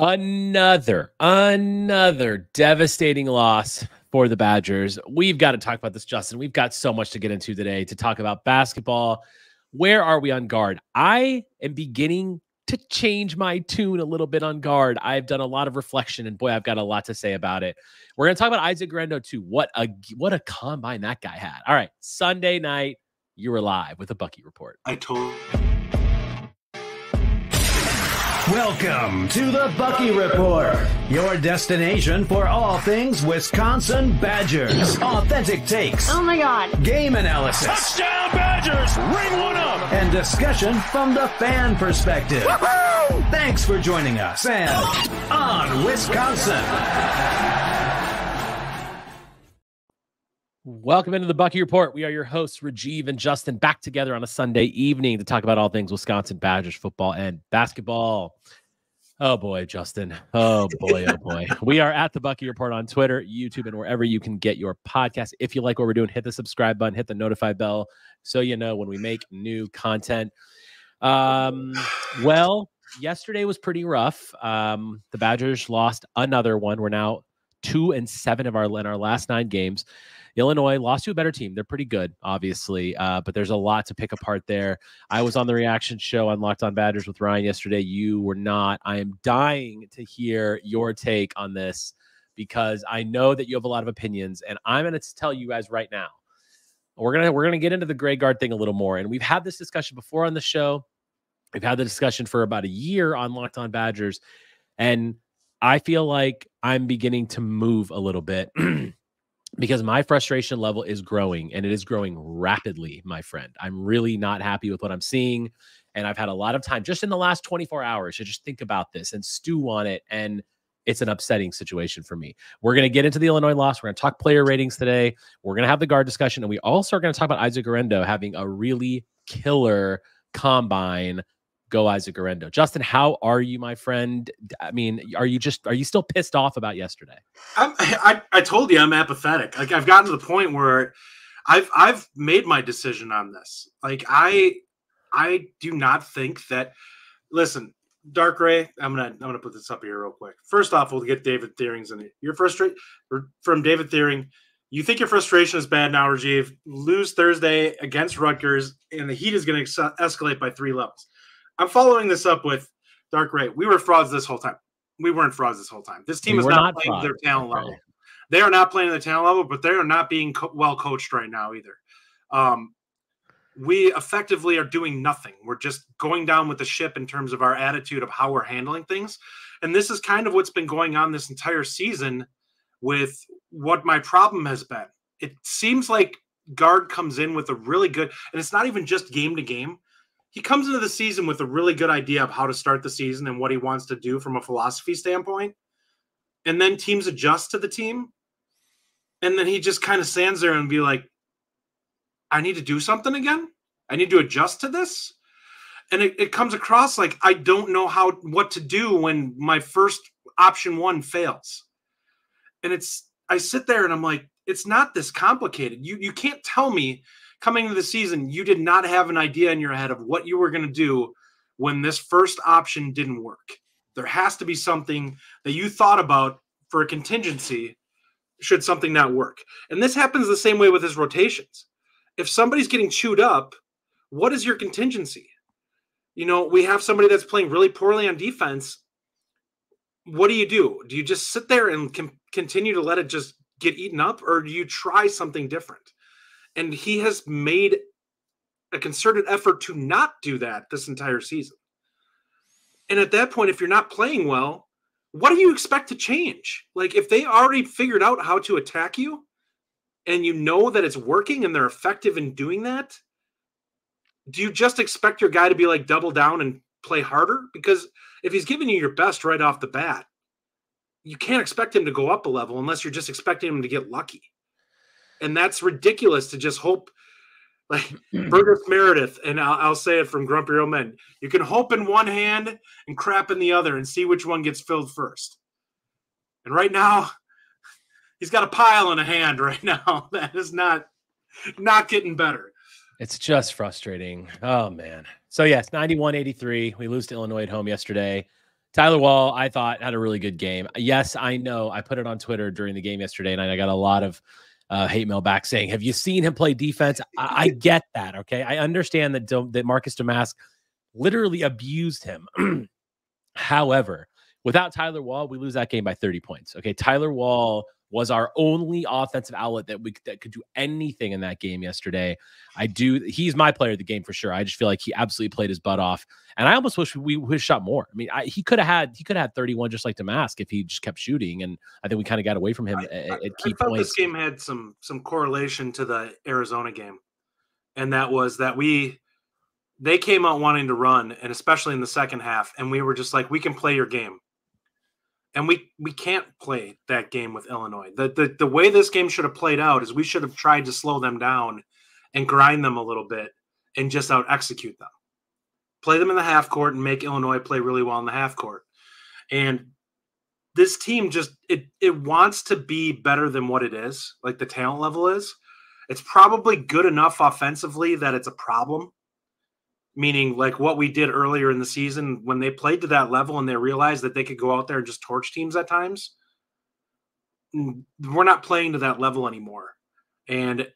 Another, another devastating loss for the Badgers. We've got to talk about this, Justin. We've got so much to get into today to talk about basketball. Where are we on Gard? I am beginning to change my tune a little bit on Gard. I've done a lot of reflection, and boy, I've got a lot to say about it. We're going to talk about Isaac Guerendo too. What a what a combine that guy had. All right, Sunday night, you were live with a Bucky report. I told. Welcome to the Bucky Report, your destination for all things Wisconsin Badgers. Authentic takes, Oh my god. game analysis, Touchdown Badgers! Ring one up! and discussion from the fan perspective. Thanks for joining us and on Wisconsin. Welcome into the Bucky Report. We are your hosts, Rajiv and Justin, back together on a Sunday evening to talk about all things Wisconsin Badgers football and basketball. Oh boy, Justin. Oh boy, oh boy. we are at the Bucky Report on Twitter, YouTube, and wherever you can get your podcast. If you like what we're doing, hit the subscribe button, hit the notify bell so you know when we make new content. Um, well, yesterday was pretty rough. Um, the Badgers lost another one. We're now two and seven of our in our last nine games. Illinois lost to a better team. They're pretty good, obviously, uh, but there's a lot to pick apart there. I was on the reaction show on Locked On Badgers with Ryan yesterday. You were not. I am dying to hear your take on this because I know that you have a lot of opinions, and I'm going to tell you guys right now. We're gonna we're gonna get into the Greg Gard thing a little more, and we've had this discussion before on the show. We've had the discussion for about a year on Locked On Badgers, and I feel like I'm beginning to move a little bit because my frustration level is growing and it is growing rapidly, my friend. I'm really not happy with what I'm seeing. And I've had a lot of time just in the last 24 hours to just think about this and stew on it. And it's an upsetting situation for me. We're going to get into the Illinois loss. We're going to talk player ratings today. We're going to have the Gard discussion. And we also are going to talk about Isaac Guerendo having a really killer combine go Isaac Guerendo. Justin, how are you, my friend? I mean, are you just are you still pissed off about yesterday? I'm, I I told you I'm apathetic. Like I've gotten to the point where I've I've made my decision on this. Like I I do not think that. Listen, Dark Ray. I'm gonna I'm gonna put this up here real quick. First off, we'll get David Thering's in it. You're frustrated from David Thiering. You think your frustration is bad now, Rajiv? Lose Thursday against Rutgers, and the heat is going to escalate by three levels. I'm following this up with Dark Ray. We were frauds this whole time. We weren't frauds this whole time. This team We is not, not playing frauds. their talent level. They are not playing their talent level, but they are not being co- well coached right now either. Um, we effectively are doing nothing. We're just going down with the ship in terms of our attitude of how we're handling things. And this is kind of what's been going on this entire season with what my problem has been. It seems like Gard comes in with a really good, and it's not even just game to game. He comes into the season with a really good idea of how to start the season and what he wants to do from a philosophy standpoint. And then teams adjust to the team. And then he just kind of stands there and be like, I need to do something again. I need to adjust to this. And it, it comes across like I don't know how what to do when my first option one fails. And it's I sit there and I'm like, it's not this complicated. You you can't tell me coming into the season you did not have an idea in your head of what you were going to do when this first option didn't work. There has to be something that you thought about for a contingency should something not work. And this happens the same way with his rotations. If somebody's getting chewed up, what is your contingency? You know, we have somebody that's playing really poorly on defense. What do you do? Do you just sit there and continue to let it just get eaten up, or do you try something different? And he has made a concerted effort to not do that this entire season. And at that point, if you're not playing well, what do you expect to change? Like, if they already figured out how to attack you and you know that it's working and they're effective in doing that, do you just expect your guy to be like double down and play harder? Because if he's giving you your best right off the bat, you can't expect him to go up a level unless you're just expecting him to get lucky. And that's ridiculous to just hope. Like Burgess Meredith, and I'll, I'll say it from Grumpy Old Men. You can hope in one hand and crap in the other and see which one gets filled first. And right now, he's got a pile in a hand right now. That is not not getting better. It's just frustrating. Oh man. So yes, 91-83. We lose to Illinois at home yesterday. Tyler Wahl, I thought had a really good game. Yes, I know. I put it on Twitter during the game yesterday, and I got a lot of uh, hate mail back saying, "Have you seen him play defense?" I, I get that. Okay, I understand that that Marcus Domask literally abused him. However, without Tyler Wahl, we lose that game by 30 points. Okay, Tyler Wahl was our only offensive outlet that we that could do anything in that game yesterday. I do. He's my player of the game for sure. I just feel like he absolutely played his butt off, and I almost wish we would shot more. I mean, I, he could have had he could have had 31 just like Domask if he just kept shooting, and I think we kind of got away from him I, at, at key I points. This game had some some correlation to the Arizona game, and that was that we they came out wanting to run, and especially in the second half, and we were just like, we can play your game and we we can't play that game with Illinois. The, the the way this game should have played out is we should have tried to slow them down and grind them a little bit and just out execute them. Play them in the half court and make Illinois play really well in the half court. And this team just it it wants to be better than what it is, like the talent level is. It's probably good enough offensively that it's a problem meaning like what we did earlier in the season when they played to that level and they realized that they could go out there and just torch teams at times. We're not playing to that level anymore. And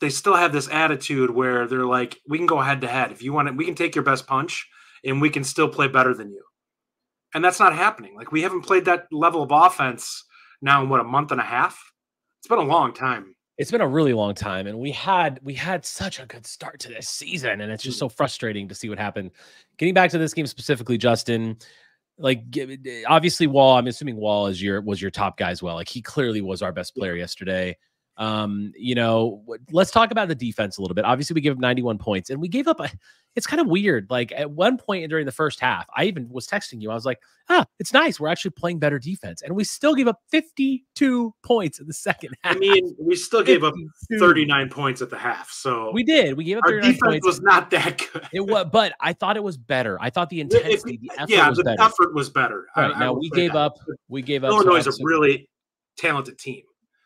they still have this attitude where they're like, we can go head to head. If you want it, we can take your best punch and we can still play better than you. And that's not happening. Like we haven't played that level of offense now in what a month and a half. It's been a long time it's been a really long time and we had we had such a good start to this season and it's just mm. so frustrating to see what happened. Getting back to this game specifically justin like obviously Wahl i'm assuming Wahl is your was your top guy as well like he clearly was our best player yesterday um, you know, let's talk about the defense a little bit. Obviously, we gave up 91 points and we gave up a it's kind of weird. Like at one point during the first half, I even was texting you. I was like, ah, it's nice. We're actually playing better defense. And we still gave up 52 points in the second half. I mean, we still gave 52. up 39 points at the half. So we did. We gave up our defense points. was not that good. It was, but I thought it was better. I thought the intensity, the effort yeah, was the better. effort was better. Right, I, now I we gave that. up, we gave up. Illinois is a really talented team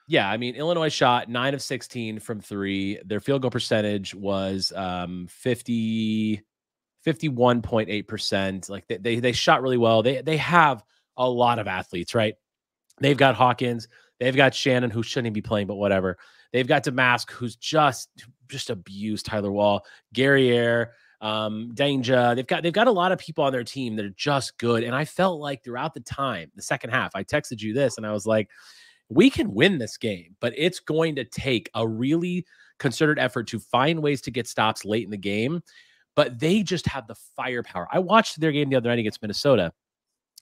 yeah, I mean, Illinois shot nine of 16 from three. Their field goal percentage was um 50, 51.8%. Like they, they, they shot really well. They they have a lot of athletes, right? They've got Hawkins, they've got Shannon, who shouldn't be playing, but whatever. They've got Domask, who's just just abused Tyler Wahl, Guerrier, um, Dainja. They've got they've got a lot of people on their team that are just good. And I felt like throughout the time, the second half, I texted you this and I was like, we can win this game, but it's going to take a really concerted effort to find ways to get stops late in the game. But they just have the firepower. I watched their game the other night against Minnesota.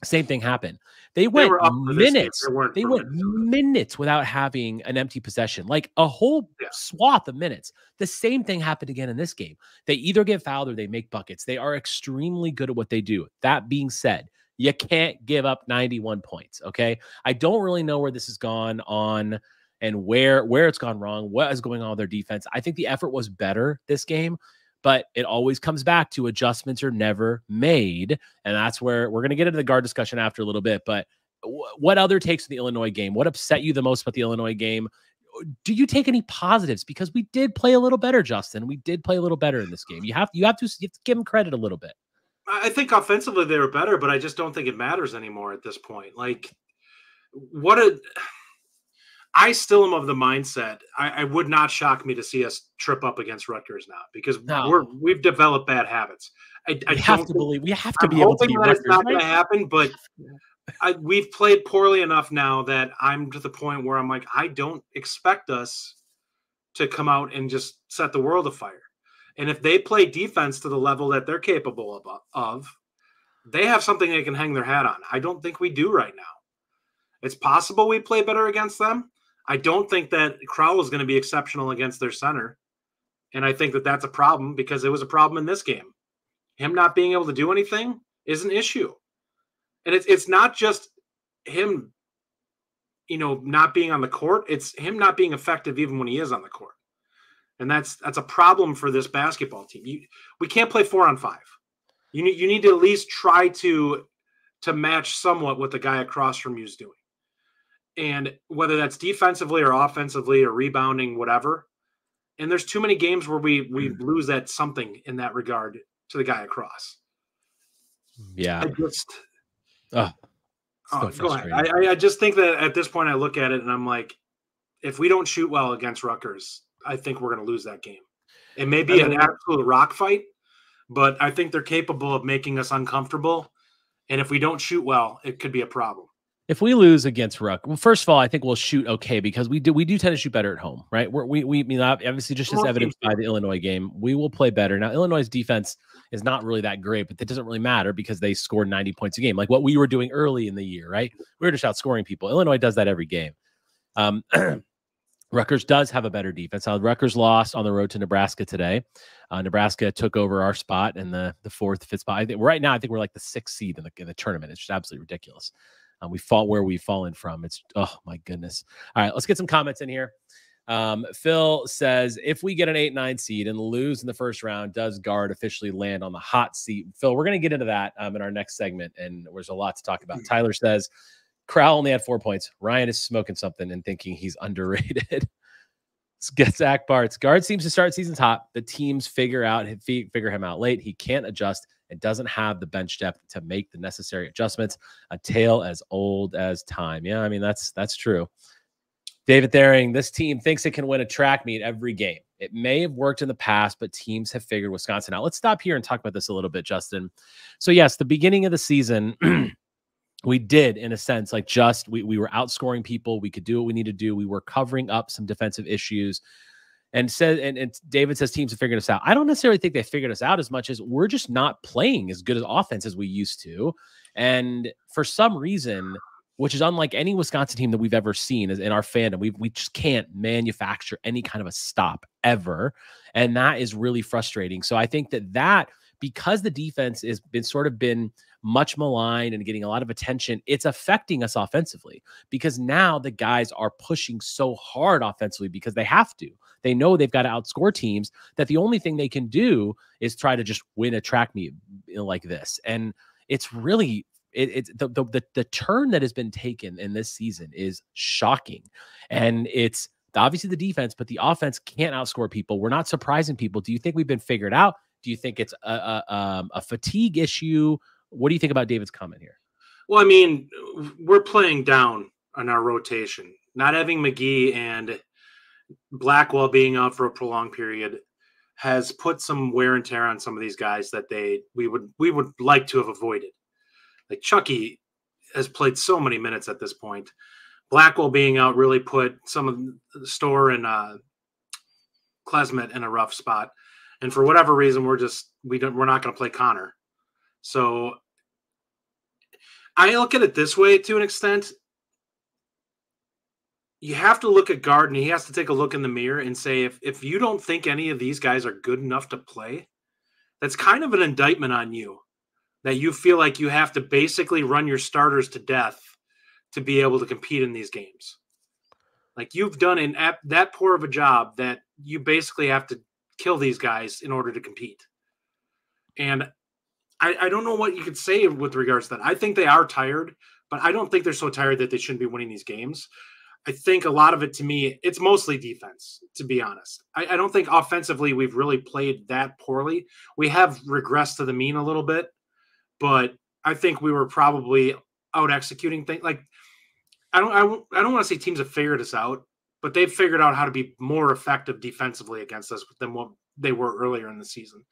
Same thing happened. They went they minutes. They, they went minutes without having an empty possession, like a whole yeah. swath of minutes. The same thing happened again in this game. They either get fouled or they make buckets. They are extremely good at what they do. That being said, you can't give up 91 points. Okay. I don't really know where this has gone on and where where it's gone wrong, what is going on with their defense. I think the effort was better this game, but it always comes back to adjustments are never made. And that's where we're going to get into the Gard discussion after a little bit. But what other takes in the Illinois game? What upset you the most about the Illinois game? Do you take any positives? Because we did play a little better, Justin. We did play a little better in this game. You have you have to, you have to give them credit a little bit. I think offensively they were better, but I just don't think it matters anymore at this point. Like, what a. I still am of the mindset. I, I would not shock me to see us trip up against Rutgers now because no. we're we've developed bad habits. I, I have to believe we have to I'm be able to. Be that it's not right? going to happen, but I, we've played poorly enough now that I'm to the point where I'm like, I don't expect us to come out and just set the world afire. And if they play defense to the level that they're capable of, they have something they can hang their hat on. I don't think we do right now. It's possible we play better against them. I don't think that Crowl is going to be exceptional against their center. And I think that that's a problem because it was a problem in this game. Him not being able to do anything is an issue. And it's it's not just him, you know, not being on the court. It's him not being effective even when he is on the court and that's that's a problem for this basketball team. You, we can't play four on five. You need you need to at least try to to match somewhat what the guy across from you is doing, and whether that's defensively or offensively or rebounding, whatever. And there's too many games where we we mm. lose that something in that regard to the guy across. Yeah, I just Oh, oh, go ahead. I, I just think that at this point, I look at it and I'm like, if we don't shoot well against Rutgers, I think we're going to lose that game. It may be an absolute rock fight, but I think they're capable of making us uncomfortable. And if we don't shoot well, it could be a problem. If we lose against Ruck, well, first of all, I think we'll shoot okay because we do we do tend to shoot better at home, right? We're, we we mean obviously just as evidenced by the Illinois game, we will play better. Now Illinois' defense is not really that great, but that doesn't really matter because they scored 90 points a game, like what we were doing early in the year, right? We were just outscoring people. Illinois does that every game. Um, Rutgers does have a better defense. Now, Rutgers lost on the road to Nebraska today. Uh, Nebraska took over our spot in the the fourth, fifth spot. I think, right now, I think we're like the sixth seed in the, in the tournament. It's just absolutely ridiculous. Um, we fought where we've fallen from. It's oh my goodness. All right, let's get some comments in here. Um, Phil says if we get an eight nine seed and lose in the first round, does Gard officially land on the hot seat? Phil, we're going to get into that um, in our next segment, and there's a lot to talk about. Mm. Tyler says Crowl only had four points. Ryan is smoking something and thinking he's underrated. Get Zach Bartz. Gard seems to start seasons hot. The teams figure out figure him out late. He can't adjust and doesn't have the bench depth to make the necessary adjustments. A tale as old as time. Yeah, I mean that's that's true. David Thering, this team thinks it can win a track meet every game. It may have worked in the past, but teams have figured Wisconsin out. Let's stop here and talk about this a little bit, Justin. So, yes, the beginning of the season, we did in a sense like just we, we were outscoring people. We could do what we need to do. We were covering up some defensive issues. And said and, and david says teams have figured us out. I don't necessarily think they figured us out as much as we're just not playing as good as offense as we used to. And for some reason which is unlike any wisconsin team that we've ever seen in our fandom we, we just can't manufacture any kind of a stop ever. And that is really frustrating. So i think that that because the defense has been sort of been much maligned and getting a lot of attention, it's affecting us offensively because now the guys are pushing so hard offensively because they have to. They know they've got to outscore teams that the only thing they can do is try to just win a track meet like this. And it's really it, it's the, the the turn that has been taken in this season is shocking, and it's obviously the defense, but the offense can't outscore people. We're not surprising people. Do you think we've been figured out? Do you think it's a, a, um, a fatigue issue? What do you think about David's comment here? Well, I mean, we're playing down on our rotation. Not having McGee and Blackwell being out for a prolonged period has put some wear and tear on some of these guys that they we would we would like to have avoided. Like Chucky has played so many minutes at this point. Blackwell being out really put some of the Storr and uh Klesmit in a rough spot. And for whatever reason, we're just we don't we're not going to play Connor. So I look at it this way to an extent. You have to look at Garden. He has to take a look in the mirror and say, if if you don't think any of these guys are good enough to play, that's kind of an indictment on you. That you feel like you have to basically run your starters to death to be able to compete in these games. Like you've done an that poor of a job that you basically have to kill these guys in order to compete. And I, I don't know what you could say with regards to that. I think they are tired, but I don't think they're so tired that they shouldn't be winning these games. I think a lot of it to me, it's mostly defense, to be honest. I, I, don't think offensively we've really played that poorly. We have regressed to the mean a little bit, but I think we were probably out executing things. Like, I don't, I, I don't want to say teams have figured us out, but they've figured out how to be more effective defensively against us than what they were earlier in the season.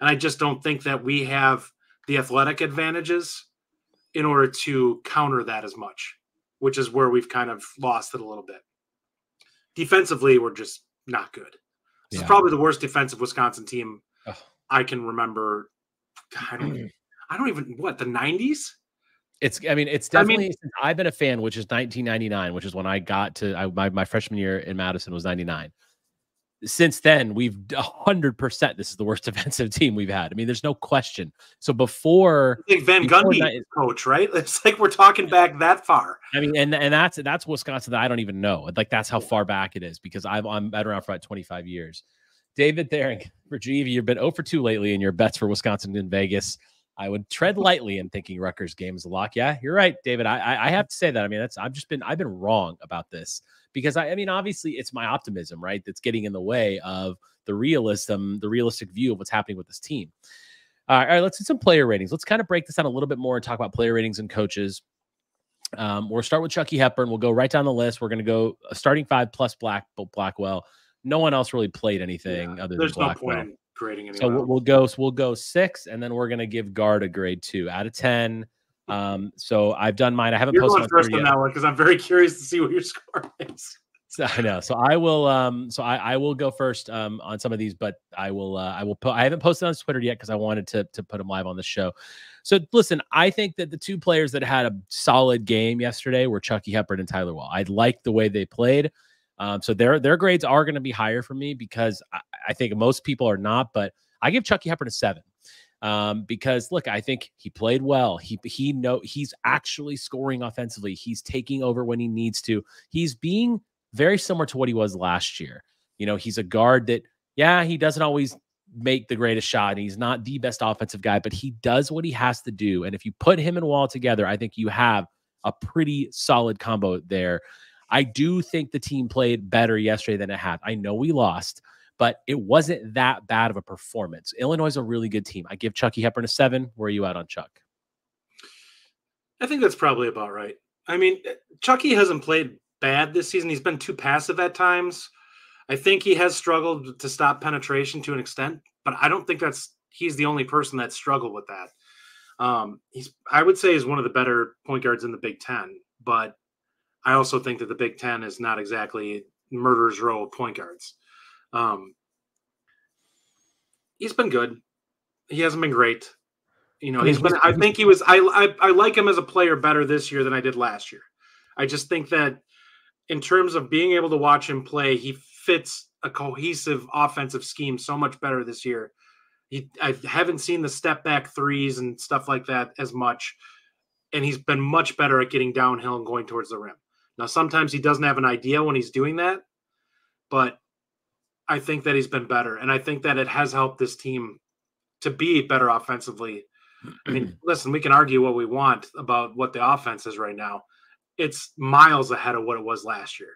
And I just don't think that we have the athletic advantages in order to counter that as much, which is where we've kind of lost it a little bit. Defensively, we're just not good. This yeah. is probably the worst defensive Wisconsin team Ugh. I can remember. I don't, I don't even what the '90s. It's. I mean, it's definitely. I mean, I've been a fan, which is 1999, which is when I got to I, my my freshman year in Madison was '99 since then we've 100% this is the worst defensive team we've had. I mean there's no question. So before I think van gundy that, is coach right? It's like we're talking back that far. I mean and and that's that's wisconsin that i don't even know like that's how far back it is because i've i'm been around for like 25 years. David thering Virginia, you've been 0 for 2 lately in your bets for wisconsin in vegas. I would tread lightly in thinking Rutgers game is a lock. Yeah, you're right, David. I, I have to say that. I mean, that's I've just been I've been wrong about this because I, I mean, obviously, it's my optimism, right, that's getting in the way of the realism, the realistic view of what's happening with this team. All right, all right, let's do some player ratings. Let's kind of break this down a little bit more and talk about player ratings and coaches. Um, we'll start with Chucky Hepburn. We'll go right down the list. We're going to go starting five plus Black Blackwell. No one else really played anything Yeah, other There's than no Blackwell. point in grading anyone. So we'll, we'll go we'll go six, and then we're going to give Gard a grade two out of ten. Um, so I've done mine. I haven't You're posted on first Twitter on yet. that one because I'm very curious to see what your score is. So, I know. So I will. Um. So I, I will go first. Um. On some of these, but I will. Uh, I will. put. I haven't posted on Twitter yet because I wanted to to put them live on the show. So listen, I think that the two players that had a solid game yesterday were Chucky Hepburn and Tyler Wahl. I liked the way they played. Um. So their their grades are going to be higher for me because I, I think most people are not, but I give Chucky Hepburn a seven. Um, because look, I think he played well. He he know he's actually scoring offensively. He's taking over when he needs to. He's being very similar to what he was last year. You know, he's a guard that, yeah, he doesn't always make the greatest shot. And he's not the best offensive guy, but he does what he has to do. And if you put him and Wahl together, I think you have a pretty solid combo there. I do think the team played better yesterday than it had. I know we lost, but it wasn't that bad of a performance. Illinois is a really good team. I give Chucky Hepburn a seven. Where are you at on Chuck? I think that's probably about right. I mean, eh, Chucky hasn't played bad this season. He's been too passive at times. I think he has struggled to stop penetration to an extent, but I don't think that's he's the only person that struggled with that. Um, he's I would say is one of the better point guards in the Big Ten, but I also think that the Big Ten is not exactly murderer's row of point guards. Um, he's been good. He hasn't been great. You know, he's been. I think he was. I, I I like him as a player better this year than I did last year. I just think that in terms of being able to watch him play, he fits a cohesive offensive scheme so much better this year. He, I haven't seen the step back threes and stuff like that as much, and he's been much better at getting downhill and going towards the rim. Now, sometimes he doesn't have an idea when he's doing that, but I think that he's been better, and I think that it has helped this team to be better offensively. I mean, listen, we can argue what we want about what the offense is right now. It's miles ahead of what it was last year.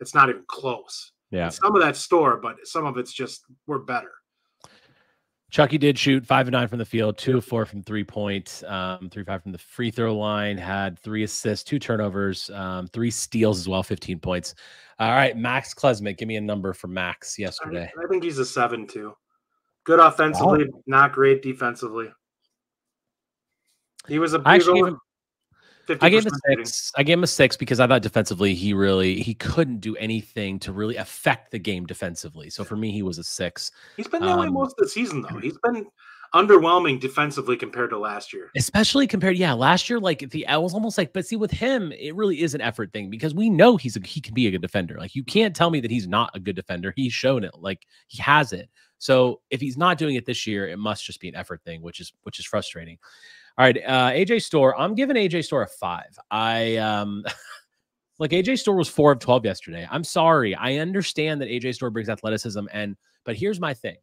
It's not even close. Yeah. Some of that Storr, but some of it's just we're better. Chucky did shoot five of nine from the field, two of four from three points, um, three five from the free throw line, had three assists, two turnovers, um, three steals as well, 15 points. All right, Max Klesmit, give me a number for Max yesterday. I think he's a seven too. Good offensively, not great defensively. He was a I actually gave him, I gave him a six. I gave him a six because I thought defensively he really he couldn't do anything to really affect the game defensively. So for me, he was a six. He's been that way um, most of the season though. He's been underwhelming defensively compared to last year. especially compared yeah last year like the i was almost like but see with him it really is an effort thing because we know he's a he can be a good defender. Like you can't tell me that he's not a good defender. He's shown it. Like he has it. So if he's not doing it this year it must just be an effort thing which is which is frustrating. All right uh aj Storr i'm giving aj Storr a five. I um like aj Storr was four of 12 yesterday. I'm sorry. I understand that aj Storr brings athleticism and but here's my thing.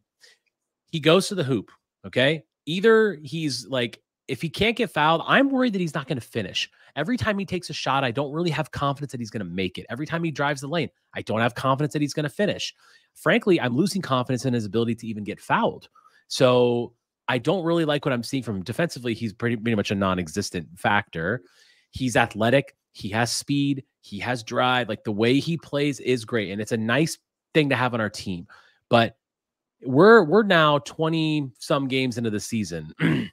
He goes to the hoop Okay. Either he's like, if he can't get fouled, I'm worried that he's not going to finish. Every time he takes a shot, I don't really have confidence that he's going to make it. Every time he drives the lane, I don't have confidence that he's going to finish. Frankly, I'm losing confidence in his ability to even get fouled. So I don't really like what I'm seeing from him. Defensively, he's pretty, pretty much a non existent factor. He's athletic, he has speed, he has drive. Like the way he plays is great. And it's a nice thing to have on our team. But we're we're now 20 some games into the season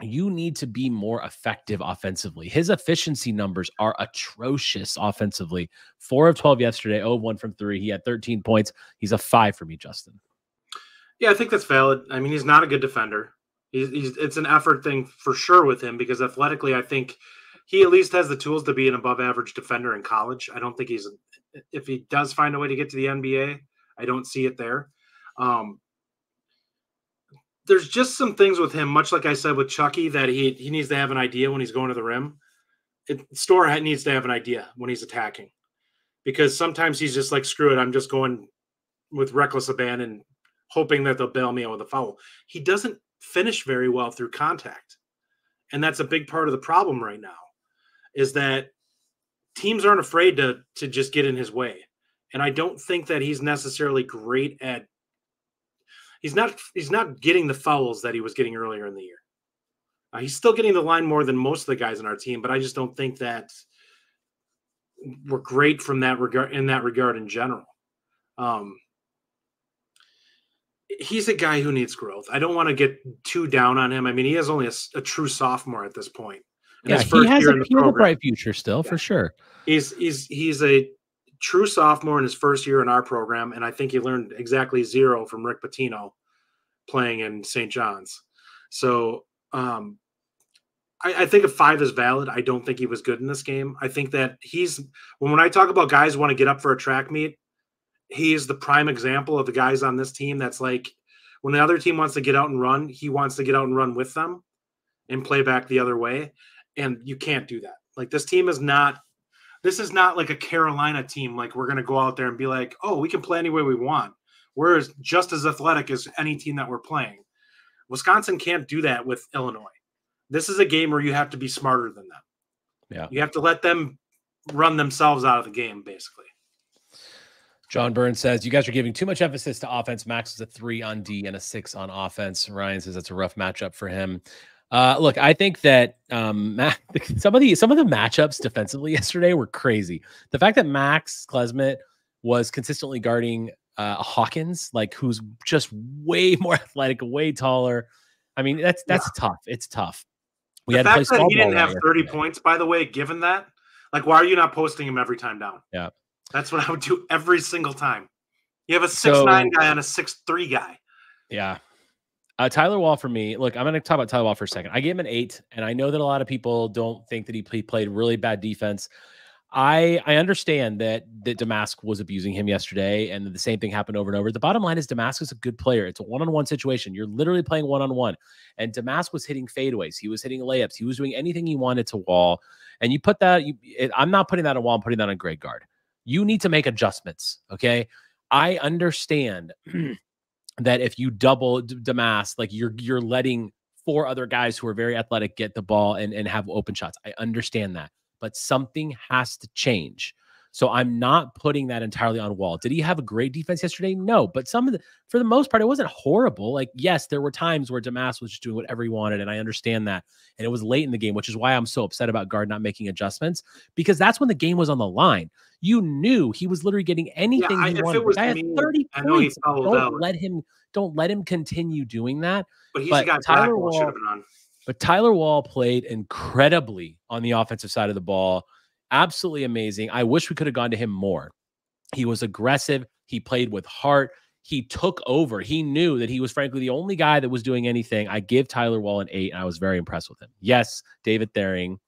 you need to be more effective offensively his efficiency numbers are atrocious offensively 4 of 12 yesterday oh, one from 3 he had 13 points he's a 5 for me justin Yeah, I think that's valid. I mean, he's not a good defender. He's, he's it's an effort thing for sure with him because athletically, I think he at least has the tools to be an above average defender in college. I don't think he's if he does find a way to get to the NBA, I don't see it there. Um, there's just some things with him, much like I said with Chucky, that he he needs to have an idea when he's going to the rim. It, Storr needs to have an idea when he's attacking, because sometimes he's just like, screw it, I'm just going with reckless abandon, hoping that they'll bail me out with a foul. He doesn't finish very well through contact, and that's a big part of the problem right now. Is that teams aren't afraid to to just get in his way, and I don't think that he's necessarily great at he's not he's not getting the fouls that he was getting earlier in the year. Uh, he's still getting the line more than most of the guys in our team, but I just don't think that we're great from that regard in that regard in general. Um, he's a guy who needs growth. I don't want to get too down on him. I mean, he is only a, a true sophomore at this point. Yeah, he has, a, he has a bright future still yeah. for sure. He's he's he's a true sophomore in his first year in our program, and I think he learned exactly zero from Rick Pitino playing in St. John's. So um, I, I, think a five is valid. I don't think he was good in this game. I think that he's when when I talk about guys want to get up for a track meet, he is the prime example of the guys on this team that's like when the other team wants to get out and run, he wants to get out and run with them and play back the other way. And you can't do that. Like this team is not this is not like a Carolina team. Like we're gonna go out there and be like, oh, we can play any way we want. We're just as athletic as any team that we're playing. Wisconsin can't do that with Illinois. This is a game where you have to be smarter than them. Yeah. You have to let them run themselves out of the game, basically. John Burns says you guys are giving too much emphasis to offense. Max is a three on D and a six on offense. Ryan says that's a rough matchup for him. Uh, look, I think that um, some of the some of the matchups defensively yesterday were crazy. The fact that Max Klesmit was consistently guarding uh, Hawkins, like who's just way more athletic, way taller. I mean, that's that's yeah. tough. It's tough. We the had fact that he didn't have 30 yesterday. points, by the way, given that, like, why are you not posting him every time down? Yeah. That's what I would do every single time. You have a six so, nine guy on a six three guy. Yeah. Uh, Tyler Wahl for me. Look, I'm going to talk about Tyler Wahl for a second. I gave him an eight, and I know that a lot of people don't think that he played really bad defense. I I understand that that Domask was abusing him yesterday, and the same thing happened over and over. The bottom line is Domask is a good player. It's a one-on-one situation. You're literally playing one-on-one, and Domask was hitting fadeaways. He was hitting layups. He was doing anything he wanted to Wahl, and you put that. You, it, I'm not putting that on Wahl. I'm putting that on Greg Gard. You need to make adjustments. Okay, I understand that if you double Domask, like you're you're letting four other guys who are very athletic get the ball and and have open shots. I understand that but something has to change. So I'm not putting that entirely on Wahl. Did he have a great defense yesterday? No, but some of the, for the most part, it wasn't horrible. Like, yes, there were times where Domask was just doing whatever he wanted, and I understand that. And it was late in the game, which is why I'm so upset about Gard not making adjustments because that's when the game was on the line. You knew he was literally getting anything yeah, I, he wanted. I had 30 I points. don't out. let him. Don't let him continue doing that. But he's but Tyler Wahl, but Tyler Wahl played incredibly on the offensive side of the ball. Absolutely amazing. I wish we could have gone to him more. He was aggressive. He played with heart. He took over. He knew that he was, frankly, the only guy that was doing anything. I give Tyler Wahl an eight, and I was very impressed with him. Yes, David Thering.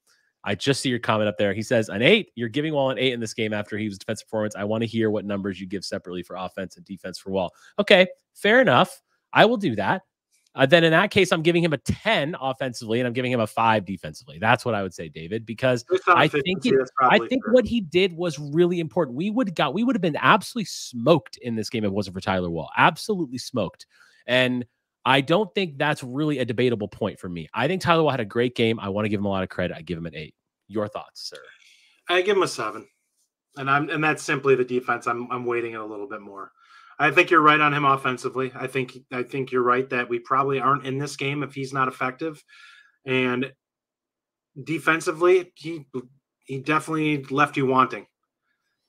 I just see your comment up there. He says an eight. You're giving Wahl an eight in this game after he was defensive performance. I want to hear what numbers you give separately for offense and defense for Wahl. Okay, fair enough. I will do that uh, then in that case, I'm giving him a 10 offensively and I'm giving him a five defensively. That's what I would say, David, because I think it, I think fair. what he did was really important. We would got we would have been absolutely smoked in this game if it wasn't for Tyler Wahl. Absolutely smoked. And I don't think that's really a debatable point for me. I think Tyler Wahl had a great game. I want to give him a lot of credit. I give him an eight. Your thoughts, sir? I give him a seven. And I'm and that's simply the defense. I'm I'm waiting it a little bit more. I think you're right on him offensively. I think I think you're right that we probably aren't in this game if he's not effective. And defensively, he he definitely left you wanting,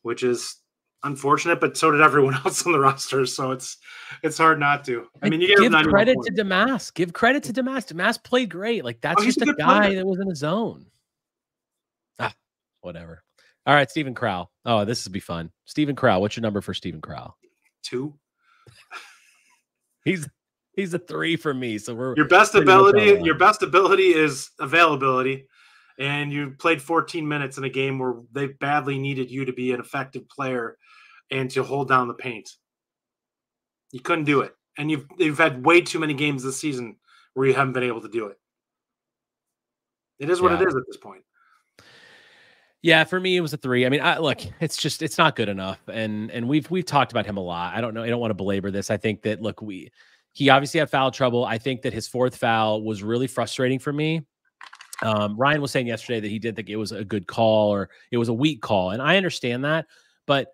which is unfortunate. But so did everyone else on the roster. So it's it's hard not to. I mean, you give credit to Domask. Give credit to Domask. Domask played great. Like that's oh, just a, a guy player. that was in a zone. Ah, whatever. All right, Stephen Crowl. Oh, this will be fun. Stephen Crowl. What's your number for Stephen Crowl? Two. he's he's a three for me. So we're your best ability. Your best ability is availability, and you played 14 minutes in a game where they badly needed you to be an effective player and to hold down the paint. You couldn't do it, and you've you've had way too many games this season where you haven't been able to do it. It is what yeah. it is at this point. Yeah, for me it was a three. I mean, I, look, it's just it's not good enough, and and we've we've talked about him a lot. I don't know. I don't want to belabor this. I think that look, we he obviously had foul trouble. I think that his fourth foul was really frustrating for me. Um, Ryan was saying yesterday that he did think it was a good call or it was a weak call, and I understand that, but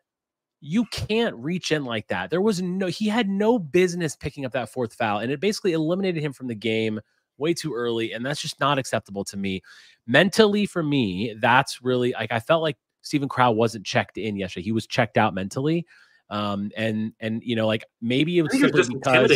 you can't reach in like that. There was no, he had no business picking up that fourth foul, and it basically eliminated him from the game way too early. And that's just not acceptable to me. Mentally, for me, that's really like I felt like Stephen Crowl wasn't checked in yesterday. He was checked out mentally. Um, and and you know, like maybe it was simply because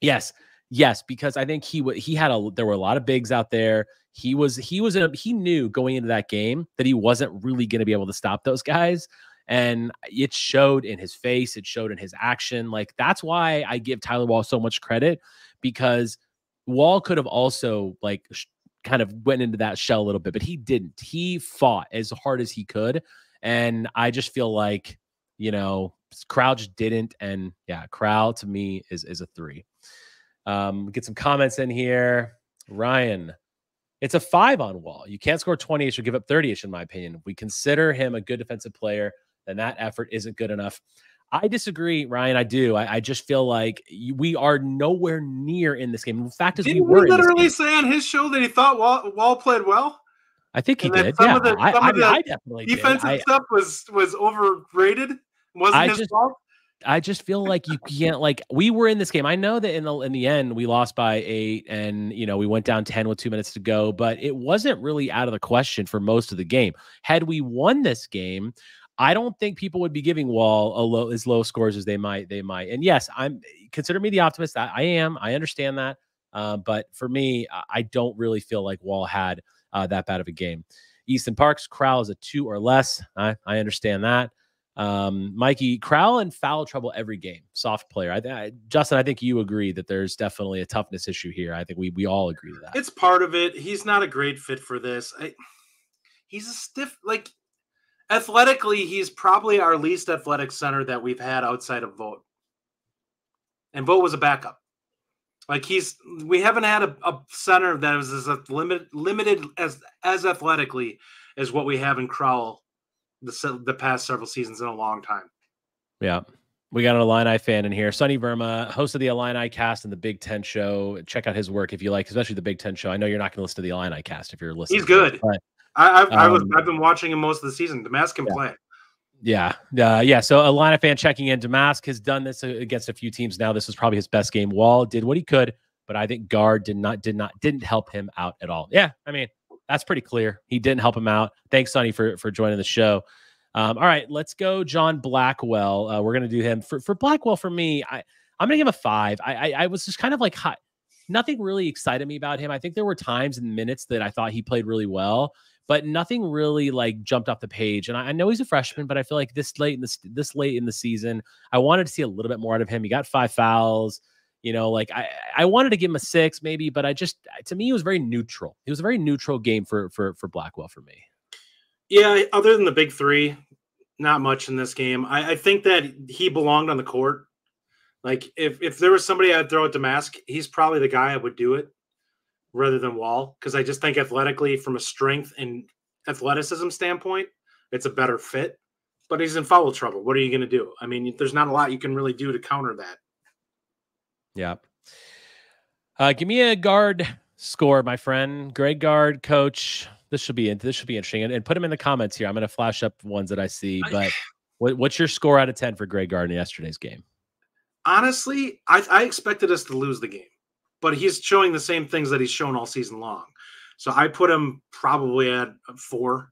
yes, yes, because I think he would he had a there were a lot of bigs out there. He was he was a, he knew going into that game that he wasn't really going to be able to stop those guys. And it showed in his face, it showed in his action. Like that's why I give Tyler Wahl so much credit because Wahl could have also like sh- kind of went into that shell a little bit, but he didn't. He fought as hard as he could. And I just feel like, you know, just didn't. And yeah, Crowl to me is is a three. Um, get some comments in here. Ryan, it's a five on Wahl. You can't score 20 ish or give up 30 ish, in my opinion. If we consider him a good defensive player, then that effort isn't good enough. I disagree, Ryan. I do. I, I just feel like we are nowhere near in this game. The fact is, Didn't we were literally say on his show that he thought Wahl, Wahl played well. I think he did. Some Yeah, the, I, I, I, definitely defensive did. stuff was was overrated. Wasn't I his just, fault. I just feel like you can't like we were in this game. I know that in the in the end we lost by eight, and you know we went down ten with two minutes to go, but it wasn't really out of the question for most of the game. Had we won this game, I don't think people would be giving Wahl a low as low scores as they might. They might, and yes, I'm consider me the optimist. I, I am. I understand that, uh, but for me, I don't really feel like Wahl had uh, that bad of a game. Easton Parks, Crowl is a two or less. I, I understand that. Um, Mikey Crowl in foul trouble every game. Soft player. I, I, Justin, I think you agree that there's definitely a toughness issue here. I think we we all agree to that. It's part of it. He's not a great fit for this. I, he's a stiff like athletically, he's probably our least athletic center that we've had outside of Vote. And Vote was a backup. Like he's, we haven't had a, a center that is as limited, limited as as athletically as what we have in Crowl the the past several seasons in a long time. Yeah. We got an Illini fan in here. Sonny Verma, host of the Illini cast and the Big Ten show. Check out his work if you like, especially the Big Ten show. I know you're not going to listen to the Illini cast if you're listening. He's good. It, but I, I've, um, I was, um, I've been watching him most of the season. Domask can yeah. play. Yeah. Uh, yeah. So a line of fan checking in. Domask has done this against a few teams now. This was probably his best game. Wahl did what he could, but I think Gard did not, did not, didn't help him out at all. Yeah. I mean, that's pretty clear. He didn't help him out. Thanks, Sonny, for, for joining the show. Um, all right, let's go, John Blackwell. Uh, we're gonna do him for for Blackwell. For me, I I'm gonna give him a five. I I, I was just kind of like hot. Nothing really excited me about him. I think there were times and minutes that I thought he played really well, but nothing really like jumped off the page. And I, I, know he's a freshman, but I feel like this late in this this late in the season, I wanted to see a little bit more out of him. He got five fouls. You know, like I I wanted to give him a six maybe, but I just to me it was very neutral. It was a very neutral game for for for Blackwell for me. Yeah, other than the big three, not much in this game. I, I think that he belonged on the court. Like if if there was somebody I'd throw at Domask, he's probably the guy I would do it rather than Wahl because I just think athletically, from a strength and athleticism standpoint, it's a better fit. But he's in foul trouble. What are you going to do? I mean, there's not a lot you can really do to counter that. Yeah. Uh, give me a Gard score, my friend. Greg Gard coach. This should be this should be interesting. And, and put them in the comments here. I'm going to flash up ones that I see. But what, what's your score out of ten for Greg Gard in yesterday's game? Honestly, I, I expected us to lose the game but he's showing the same things that he's shown all season long. So I put him probably at four.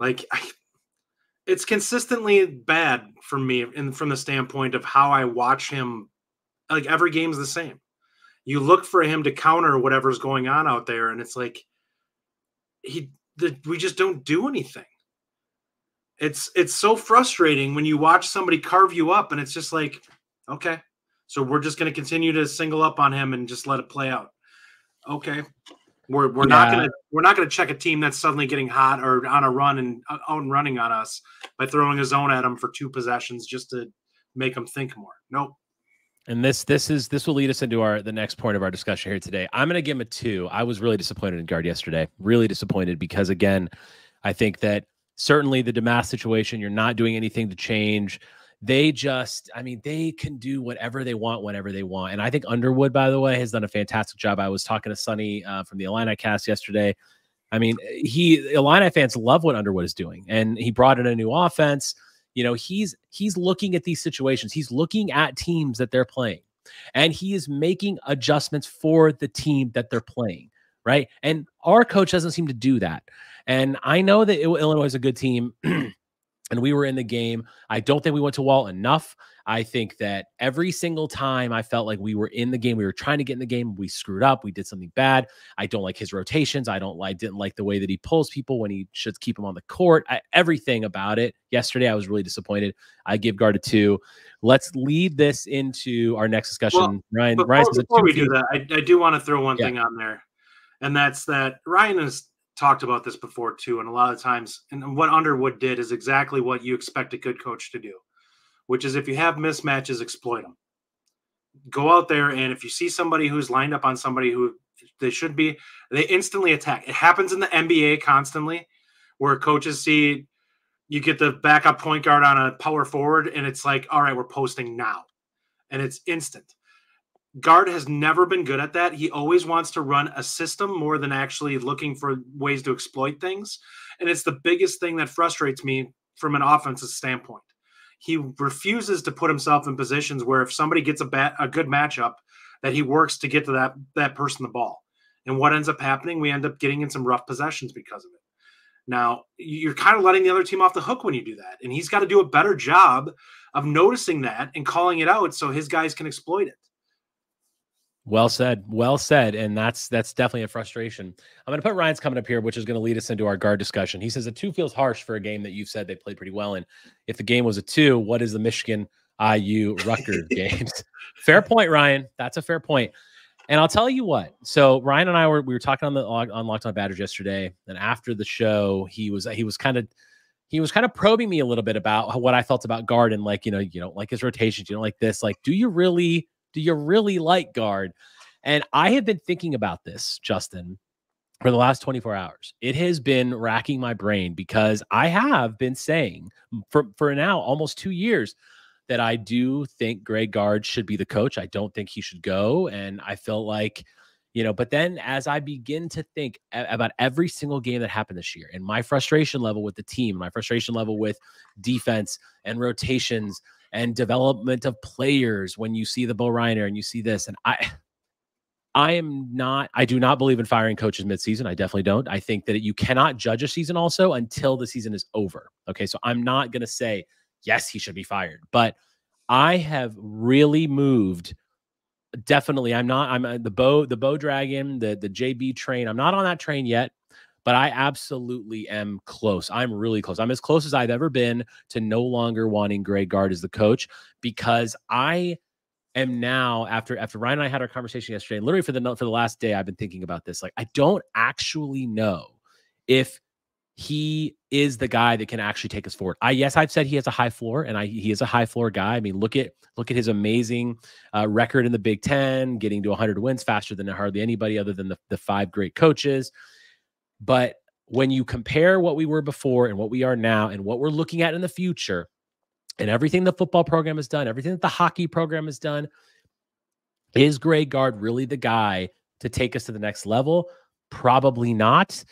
Like I, it's consistently bad for me and from the standpoint of how I watch him. Like every game's the same. You look for him to counter whatever's going on out there, and it's like he the, we just don't do anything. It's it's so frustrating when you watch somebody carve you up, and it's just like, okay, so we're just going to continue to single up on him and just let it play out. Okay. We're, we're yeah. not going to we're not going to check a team that's suddenly getting hot or on a run and uh, out and running on us by throwing a zone at them for two possessions just to make them think more. Nope. And this this is this will lead us into our the next point of our discussion here today. I'm going to give him a two. I was really disappointed in Gard yesterday. Really disappointed because again, I think that certainly the Domask situation, you're not doing anything to change they just, I mean, they can do whatever they want whenever they want. And I think Underwood, by the way, has done a fantastic job. I was talking to Sonny uh, from the Illini cast yesterday. I mean, he Illini fans love what Underwood is doing, and he brought in a new offense. You know, he's he's looking at these situations. He's looking at teams that they're playing. And he is making adjustments for the team that they're playing, right? And our coach doesn't seem to do that. And I know that Illinois is a good team. and we were in the game. I don't think we went to Wahl enough. I think that every single time I felt like we were in the game, we were trying to get in the game, we screwed up, we did something bad. I don't like his rotations. I don't like didn't like the way that he pulls people when he should keep them on the court. I, everything about it. Yesterday, I was really disappointed. I give Gard a two. Let's lead this into our next discussion. Well, Ryan, before, Ryan before we do that, I, I do want to throw one yeah. thing on there, and that's that Ryan has talked about this before too, and a lot of times, and what Underwood did is exactly what you expect a good coach to do which is if you have mismatches, exploit them. Go out there, and if you see somebody who's lined up on somebody who they should be, they instantly attack. It happens in the NBA constantly, where coaches see you get the backup point guard on a power forward, and it's like, all right, we're posting now, and it's instant. Gard has never been good at that. He always wants to run a system more than actually looking for ways to exploit things. And it's the biggest thing that frustrates me from an offensive standpoint. He refuses to put himself in positions where if somebody gets a bat a good matchup that he works to get to that that person the ball. And what ends up happening we end up getting in some rough possessions because of it. Now you're kind of letting the other team off the hook when you do that. And he's got to do a better job of noticing that and calling it out so his guys can exploit it well said. Well said. And that's that's definitely a frustration. I'm going to put Ryan's coming up here, which is going to lead us into our Gard discussion. He says a two feels harsh for a game that you've said they played pretty well in. If the game was a two, what is the Michigan IU Rutgers games? fair point, Ryan. That's a fair point. And I'll tell you what. So Ryan and I were we were talking on the on Locked On Badgers yesterday, and after the show, he was he was kind of he was kind of probing me a little bit about what I felt about Gard and like you know you don't like his rotations, you don't like this. Like, do you really? Do you really like Gard? And I have been thinking about this, Justin, for the last 24 hours. It has been racking my brain because I have been saying for, for now almost two years that I do think Greg Gard should be the coach. I don't think he should go. And I felt like, you know, but then as I begin to think about every single game that happened this year and my frustration level with the team, my frustration level with defense and rotations and development of players when you see the Bo Reiner and you see this. And I I am not, I do not believe in firing coaches midseason. I definitely don't. I think that you cannot judge a season also until the season is over. Okay. So I'm not going to say, yes, he should be fired, but I have really moved. Definitely. I'm not, I'm uh, the Bo, the Bo Dragon, the, the JB train. I'm not on that train yet but I absolutely am close. I'm really close. I'm as close as I've ever been to no longer wanting Greg Gard as the coach because I am now after after Ryan and I had our conversation yesterday. Literally for the for the last day, I've been thinking about this. Like I don't actually know if he is the guy that can actually take us forward. I yes, I've said he has a high floor, and I he is a high floor guy. I mean, look at look at his amazing uh, record in the Big Ten, getting to 100 wins faster than hardly anybody other than the, the five great coaches. But when you compare what we were before and what we are now and what we're looking at in the future, and everything the football program has done, everything that the hockey program has done, is Greg Gard really the guy to take us to the next level? Probably not.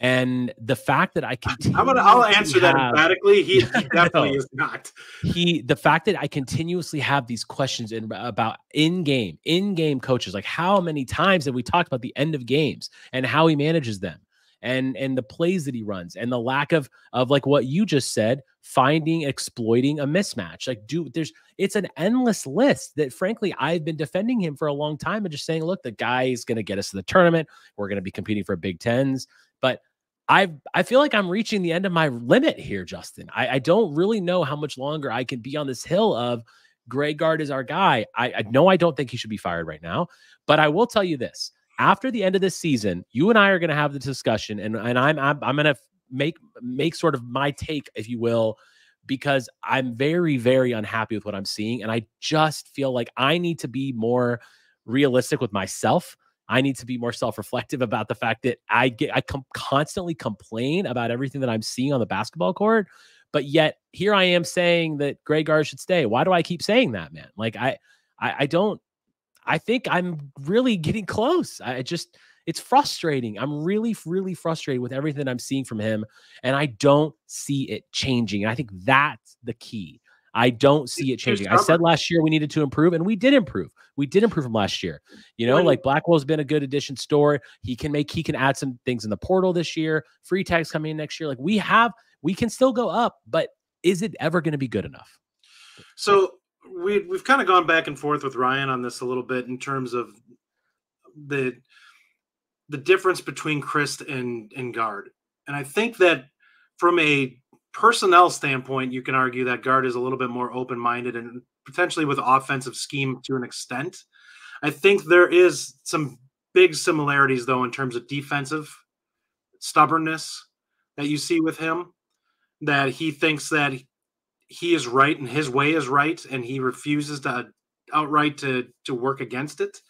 And the fact that I continue, I'm gonna, I'll answer have, that emphatically. He, he definitely is not. He, the fact that I continuously have these questions in, about in-game, in-game coaches, like how many times have we talked about the end of games and how he manages them? And and the plays that he runs and the lack of of like what you just said finding exploiting a mismatch like do there's it's an endless list that frankly I've been defending him for a long time and just saying look the guy is going to get us to the tournament. We're going to be competing for Big 10s but I I feel like I'm reaching the end of my limit here Justin. I, I don't really know how much longer I can be on this hill of Greg Gard is our guy. I, I know I don't think he should be fired right now. But I will tell you this after the end of this season, you and I are going to have the discussion, and and I'm I'm, I'm going to make make sort of my take, if you will, because I'm very very unhappy with what I'm seeing, and I just feel like I need to be more realistic with myself. I need to be more self-reflective about the fact that I get I com- constantly complain about everything that I'm seeing on the basketball court, but yet here I am saying that Greg Gard should stay. Why do I keep saying that, man? Like I I, I don't I think I'm really getting close. I just It's frustrating. I'm really, really frustrated with everything I'm seeing from him, and I don't see it changing. And I think that's the key. I don't see it changing. I said last year we needed to improve, and we did improve. We did improve from last year. You know, like Blackwell's been a good addition Storr. He can make, he can add some things in the portal this year. Freitag's coming in next year. Like we have, we can still go up, but is it ever going to be good enough? So we we've kind of gone back and forth with Ryan on this a little bit in terms of the the difference between Chryst and and Gard. And I think that from a personnel standpoint, you can argue that Gard is a little bit more open minded and potentially with offensive scheme to an extent. I think there is some big similarities though in terms of defensive stubbornness that you see with him that he thinks that he is right and his way is right and he refuses to outright to to work against it.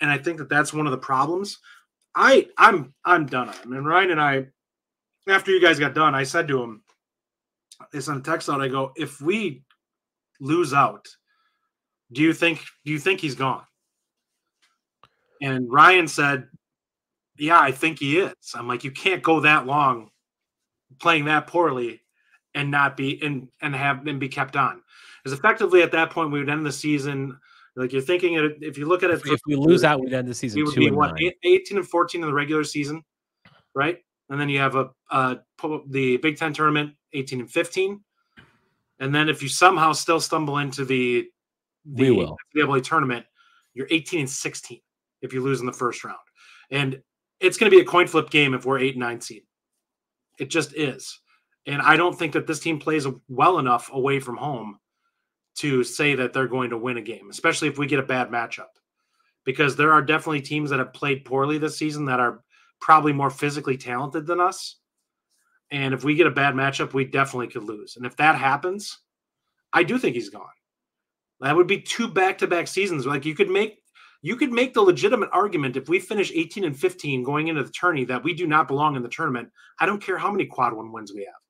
And i think that that's one of the problems. I i'm i'm done I mean, ryan and i after you guys got done i said to him it's on text out. I go if we lose out do you think do you think he's gone? And ryan said yeah i think he is. I'm like you can't go that long playing that poorly and not be and and have and be kept on. Because effectively at that point we would end the season. Like you're thinking, it, if you look at it, if, if we lose out, we'd end the season. We would be what nine. 18 and 14 in the regular season, right? And then you have a uh, the Big Ten tournament, 18 and 15. And then if you somehow still stumble into the the we will. NCAA tournament, you're 18 and 16 if you lose in the first round. And it's going to be a coin flip game if we're eight and nine seed. It just is. And I don't think that this team plays well enough away from home to say that they're going to win a game, especially if we get a bad matchup. Because there are definitely teams that have played poorly this season that are probably more physically talented than us. And if we get a bad matchup, we definitely could lose. And if that happens, I do think he's gone. That would be two back-to-back seasons. Like you could make you could make the legitimate argument if we finish 18 and 15 going into the tourney that we do not belong in the tournament. I don't care how many quad one wins we have.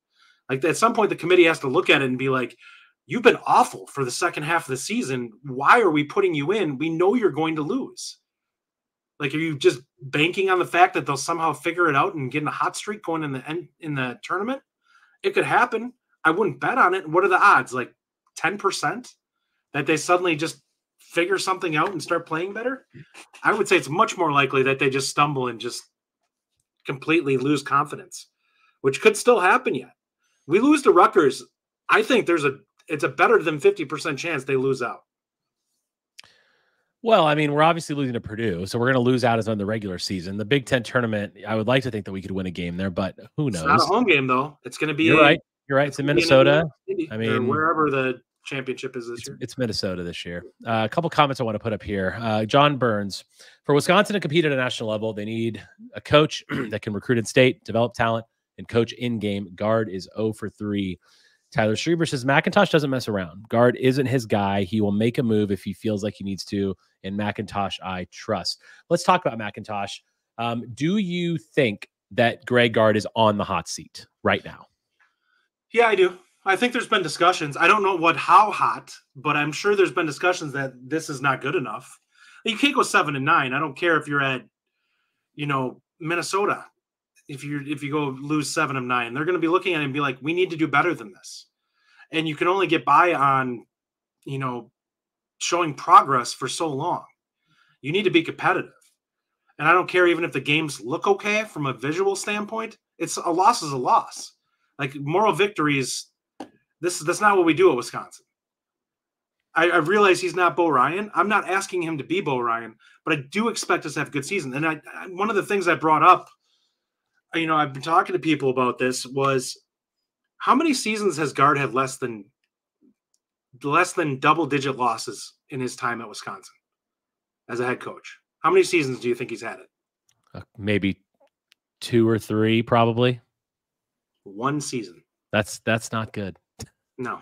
Like at some point, the committee has to look at it and be like, "You've been awful for the second half of the season. Why are we putting you in? We know you're going to lose." Like, are you just banking on the fact that they'll somehow figure it out and get in a hot streak going in the end in the tournament? It could happen. I wouldn't bet on it. What are the odds? Like ten percent that they suddenly just figure something out and start playing better? I would say it's much more likely that they just stumble and just completely lose confidence, which could still happen yet we lose to Rutgers, I think there's a it's a better than 50% chance they lose out. Well, I mean, we're obviously losing to Purdue, so we're going to lose out as on the regular season. The Big Ten tournament, I would like to think that we could win a game there, but who knows? It's not a home game though. It's going to be. You're a, right. You're right. It's in Minnesota. I mean, wherever the championship is this it's, year. It's Minnesota this year. Uh, a couple comments I want to put up here. Uh, John Burns, for Wisconsin to compete at a national level, they need a coach that can recruit in state, develop talent, and coach in game. Gard is 0 for 3. Tyler Schreiber says McIntosh doesn't mess around. Gard isn't his guy. He will make a move if he feels like he needs to. And McIntosh, I trust. Let's talk about McIntosh. Um, do you think that Greg Gard is on the hot seat right now? Yeah, I do. I think there's been discussions. I don't know what how hot, but I'm sure there's been discussions that this is not good enough. You can't go seven and nine. I don't care if you're at, you know, Minnesota if you if you go lose seven of nine, they're going to be looking at it and be like, we need to do better than this. And you can only get by on, you know, showing progress for so long. You need to be competitive. And I don't care even if the games look okay from a visual standpoint. It's a loss is a loss. Like moral victories, this that's not what we do at Wisconsin. I, I realize he's not Bo Ryan. I'm not asking him to be Bo Ryan, but I do expect us to have a good season. And I, I one of the things I brought up you know, I've been talking to people about this was how many seasons has Gard had less than less than double digit losses in his time at Wisconsin as a head coach? How many seasons do you think he's had it? Uh, maybe two or three, probably. One season. That's that's not good. No.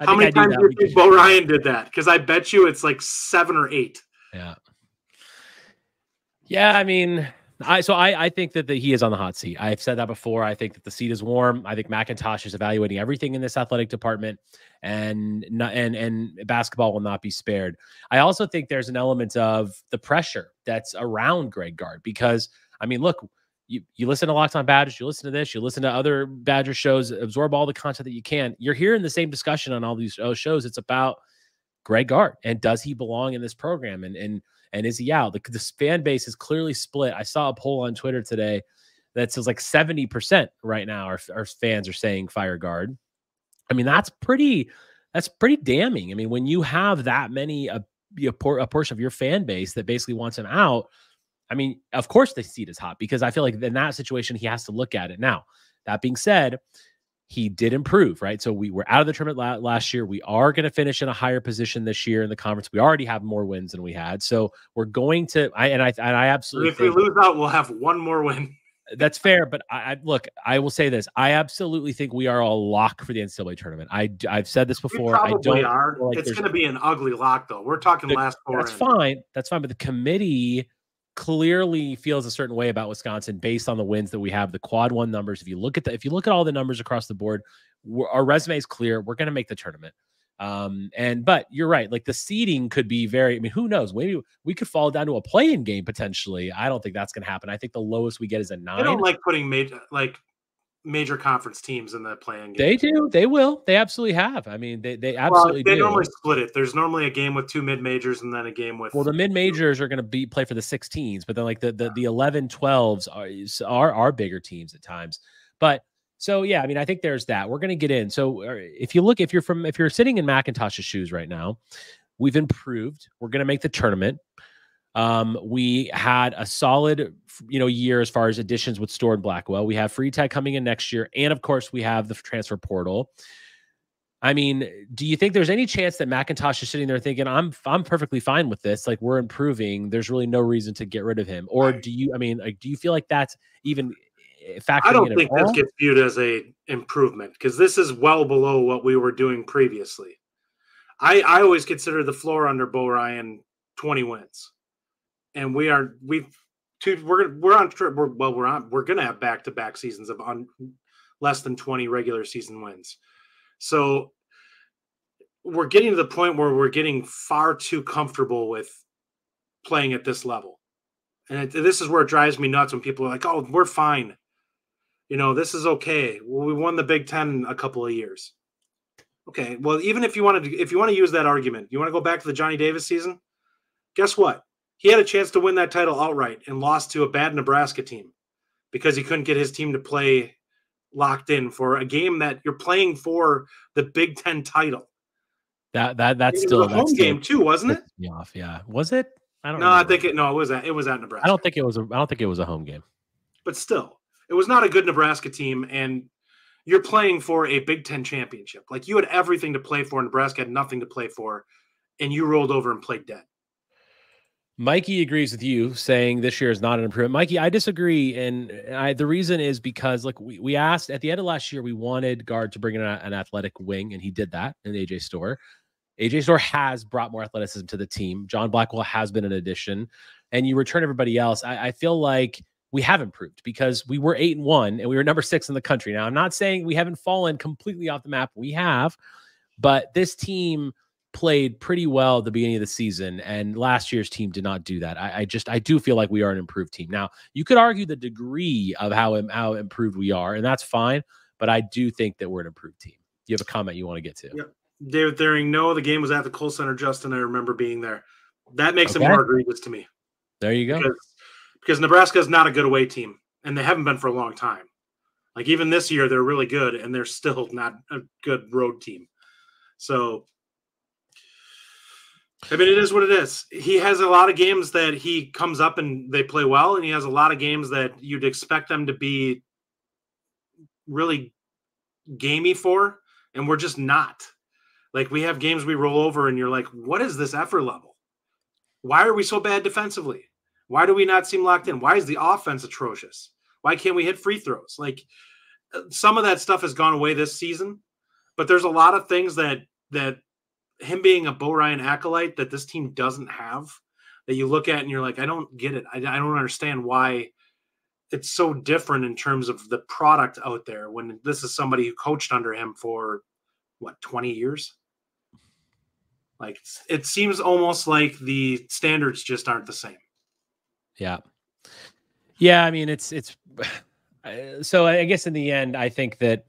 I How many times do you think Bo Ryan did that? Because I bet you it's like seven or eight. Yeah. Yeah, I mean, I so I I think that the, he is on the hot seat. I've said that before. I think that the seat is warm. I think McIntosh is evaluating everything in this athletic department, and and and basketball will not be spared. I also think there's an element of the pressure that's around Greg Gard because I mean, look, you, you listen to Locked On Badgers, you listen to this, you listen to other Badger shows, absorb all the content that you can. You're hearing the same discussion on all these shows. It's about Greg Gard and does he belong in this program and and and is he out? The, fan base is clearly split. I saw a poll on Twitter today that says like 70% right now our, our fans are saying fire Gard. I mean, that's pretty that's pretty damning. I mean, when you have that many uh, a, a, a portion of your fan base that basically wants him out, I mean, of course the seat is hot because I feel like in that situation he has to look at it. Now, that being said, he did improve, right? So we were out of the tournament la- last year. We are going to finish in a higher position this year in the conference. We already have more wins than we had, so we're going to. I and I and I absolutely. If we lose out, we'll have one more win. Uh, that's fair, but I, I, look. I will say this: I absolutely think we are a lock for the NCAA tournament. I I've said this before. I don't. Are. Like it's going to be an ugly lock, though. We're talking the, last four. That's in. fine. That's fine. But the committee clearly feels a certain way about Wisconsin based on the wins that we have, the quad one numbers. If you look at the, if you look at all the numbers across the board, our resume is clear. We're going to make the tournament. Um, and but you're right, like the seeding could be very. I mean, who knows? Maybe we could fall down to a play-in game potentially. I don't think that's going to happen. I think the lowest we get is a nine. I don't like putting major like major conference teams in the play-in game. They do. They will. They absolutely have. I mean, they they absolutely. Well, they do. normally split it. There's normally a game with two mid majors and then a game with. Well, the mid majors are going to be play for the 16s, but then like the the, the 11, 12s are, are are bigger teams at times. But so yeah, I mean, I think there's that. We're going to get in. So uh, if you look, if you're from, if you're sitting in McIntosh's shoes right now, we've improved. We're going to make the tournament. Um, we had a solid, you know, year as far as additions with Storr and Blackwell. We have Freitag coming in next year, and of course, we have the transfer portal. I mean, do you think there's any chance that McIntosh is sitting there thinking, "I'm I'm perfectly fine with this. Like we're improving. There's really no reason to get rid of him." Or do you? I mean, like, do you feel like that's even eh, factoring I don't think this gets viewed as a improvement because this is well below what we were doing previously. I I always consider the floor under Bo Ryan 20 wins and we are we've two we're we're on trip we're well we're on we're gonna have back to back seasons of on less than 20 regular season wins. So we're getting to the point where we're getting far too comfortable with playing at this level. And it, this is where it drives me nuts when people are like oh we're fine. You know this is okay. We won the big ten a couple of years. Okay well even if you wanted to if you want to use that argument you want to go back to the johnny davis season? Guess what he had a chance to win that title outright and lost to a bad Nebraska team because he couldn't get his team to play locked in for a game that you're playing for the Big Ten title. That that that's still a home game too, wasn't it? Me off, yeah. Was it? I don't. No, remember. I think it. No, it was at it was at Nebraska. I don't think it was. A, I don't think it was a home game. But still, it was not a good Nebraska team, and you're playing for a Big Ten championship. Like you had everything to play for. Nebraska had nothing to play for, and you rolled over and played dead. Mikey agrees with you, saying this year is not an improvement. Mikey, I disagree, and I, the reason is because like we, we asked at the end of last year, we wanted Gard to bring in a, an athletic wing, and he did that in AJ Storr. AJ Storr has brought more athleticism to the team. John Blackwell has been an addition, and you return everybody else. I, I feel like we have improved because we were eight and one, and we were number six in the country. Now, I'm not saying we haven't fallen completely off the map. We have, but this team played pretty well at the beginning of the season, and last year's team did not do that. I, I, just I do feel like we are an improved team. Now you could argue the degree of how how improved we are, and that's fine. But I do think that we're an improved team. You have a comment you want to get to? Yep. David Thering, no, the game was at the Kohl Center. Justin, I remember being there. That makes okay. it more egregious to me. There you go. Because, because Nebraska is not a good away team, and they haven't been for a long time. Like even this year, they're really good, and they're still not a good road team. So I mean, it is what it is. He has a lot of games that he comes up and they play well, and he has a lot of games that you'd expect them to be really gamey for, and we're just not. Like we have games we roll over, and you're like, "What is this effort level? Why are we so bad defensively? Why do we not seem locked in? Why is the offense atrocious? Why can't we hit free throws? Like uh, some of that stuff has gone away this season, but there's a lot of things that that him being a Bo Ryan acolyte that this team doesn't have that you look at and you're like, I don't get it. I, I don't understand why it's so different in terms of the product out there when this is somebody who coached under him for what 20 years? Like it seems almost like the standards just aren't the same. Yeah. Yeah i mean it's it's so i guess in the end i think that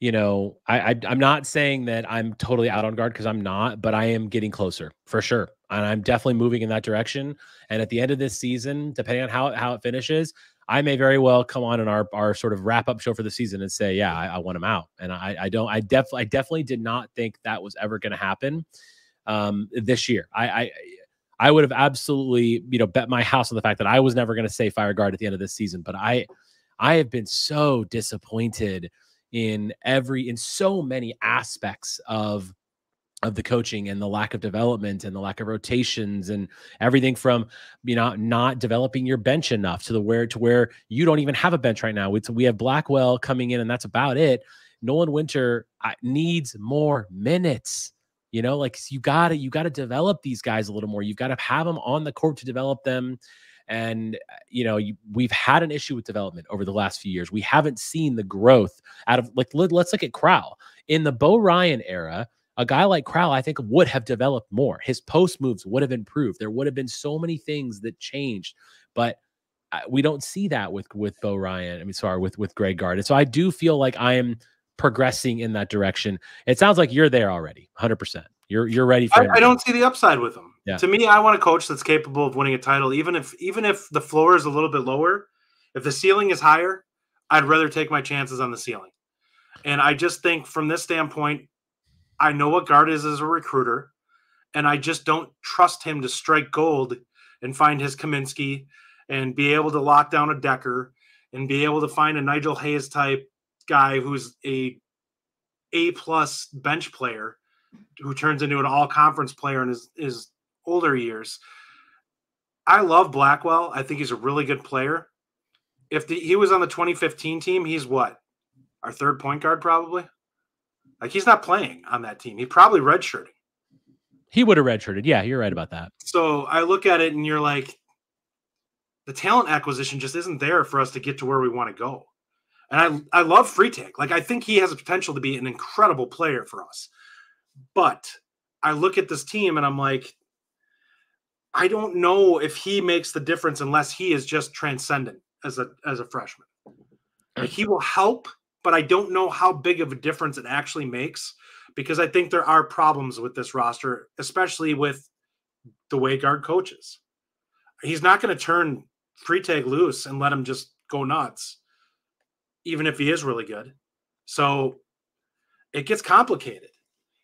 you know i, I i'm not saying that i'm totally out on Gard because i'm not but i am getting closer for sure and i'm definitely moving in that direction and at the end of this season depending on how how it finishes I may very well come on in our our sort of wrap up show for the season and say, yeah, I, I want him out, and I I don't I definitely I definitely did not think that was ever going to happen um, this year. I, I I would have absolutely you know bet my house on the fact that I was never going to say fire Gard at the end of this season, but I I have been so disappointed in every in so many aspects of of the coaching and the lack of development and the lack of rotations and everything from you know not developing your bench enough to the where to where you don't even have a bench right now. We, we have Blackwell coming in and that's about it. Nolan Winter needs more minutes. You know, like you got to you got to develop these guys a little more. You've got to have them on the court to develop them. And you know, you, we've had an issue with development over the last few years. We haven't seen the growth out of like let, us look at Crowl in the Bo Ryan era a guy like Crowl, I think, would have developed more. His post moves would have improved. There would have been so many things that changed, but uh, we don't see that with with Bo Ryan. I mean, sorry, with with Greg Gard. And so I do feel like I am progressing in that direction. It sounds like you're there already, hundred percent. You're you're ready for. I, I, don't see the upside with him. Yeah. To me, I want a coach that's capable of winning a title, even if even if the floor is a little bit lower. If the ceiling is higher, I'd rather take my chances on the ceiling. And I just think from this standpoint, I know what Gard is as a recruiter, and I just don't trust him to strike gold and find his Kaminsky and be able to lock down a Decker and be able to find a Nigel Hayes type guy who's a A plus bench player who turns into an all conference player and is his older years. I love Blackwell. I think he's a really good player. If the, he was on the 2015 team, he's what? Our third point guard, probably. Like he's not playing on that team. He probably redshirted. He would have redshirted. Yeah, you're right about that. So I look at it and you're like, the talent acquisition just isn't there for us to get to where we want to go. And I I love Freitag. Like I think he has a potential to be an incredible player for us. But I look at this team and I'm like, I don't know if he makes the difference unless he is just transcendent as a as a freshman. Like he will help but I don't know how big of a difference it actually makes because I think there are problems with this roster, especially with the way Gard coaches. He's not going to turn Freitag loose and let him just go nuts, even if he is really good. So it gets complicated.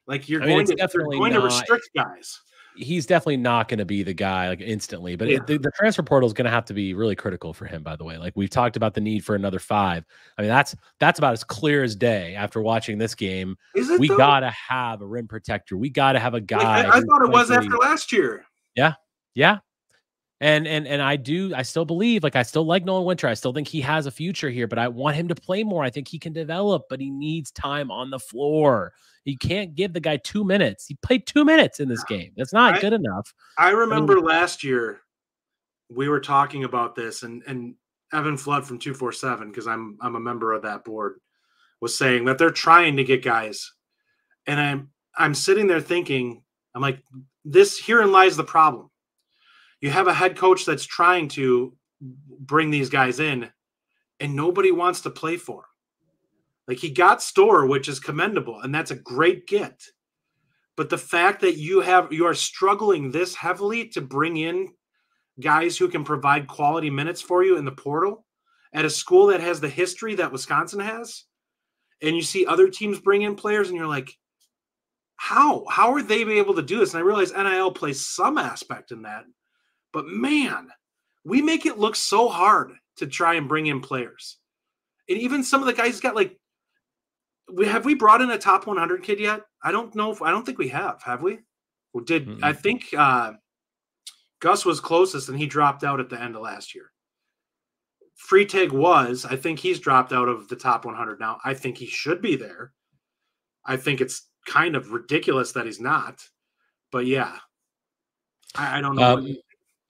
Like you're I mean, going, to, going not, to restrict guys he's definitely not going to be the guy like instantly. But yeah. it, the, the, transfer portal is going to have to be really critical for him. By the way, like we've talked about the need for another five. I mean, that's that's about as clear as day after watching this game. we though? gotta have a rim protector. We gotta have a guy. I, I thought it was after last year. Yeah, yeah. And and and I do I still believe like I still like Nolan Winter. I still think he has a future here, but I want him to play more. I think he can develop, but he needs time on the floor. You can't give the guy two minutes. He played two minutes in this game. That's not I, good enough. I remember I mean, last year we were talking about this, and and Evan Flood from two four seven because I'm I'm a member of that board was saying that they're trying to get guys, and I'm I'm sitting there thinking I'm like this herein lies the problem. You have a head coach that's trying to bring these guys in, and nobody wants to play for him. Like he got Storr, which is commendable, and that's a great get. But the fact that you have you are struggling this heavily to bring in guys who can provide quality minutes for you in the portal at a school that has the history that Wisconsin has, and you see other teams bring in players, and you're like, how? How are they able to do this? And I realize NIL plays some aspect in that, but man, we make it look so hard to try and bring in players. And even some of the guys got like we have we brought in a top 100 kid yet? I don't know if I don't think we have. Have we? Well, did mm I think uh, Gus was closest and he dropped out at the end of last year. Freitag was. I think he's dropped out of the top 100 now. I think he should be there. I think it's kind of ridiculous that he's not. But yeah, I, I don't know. Um,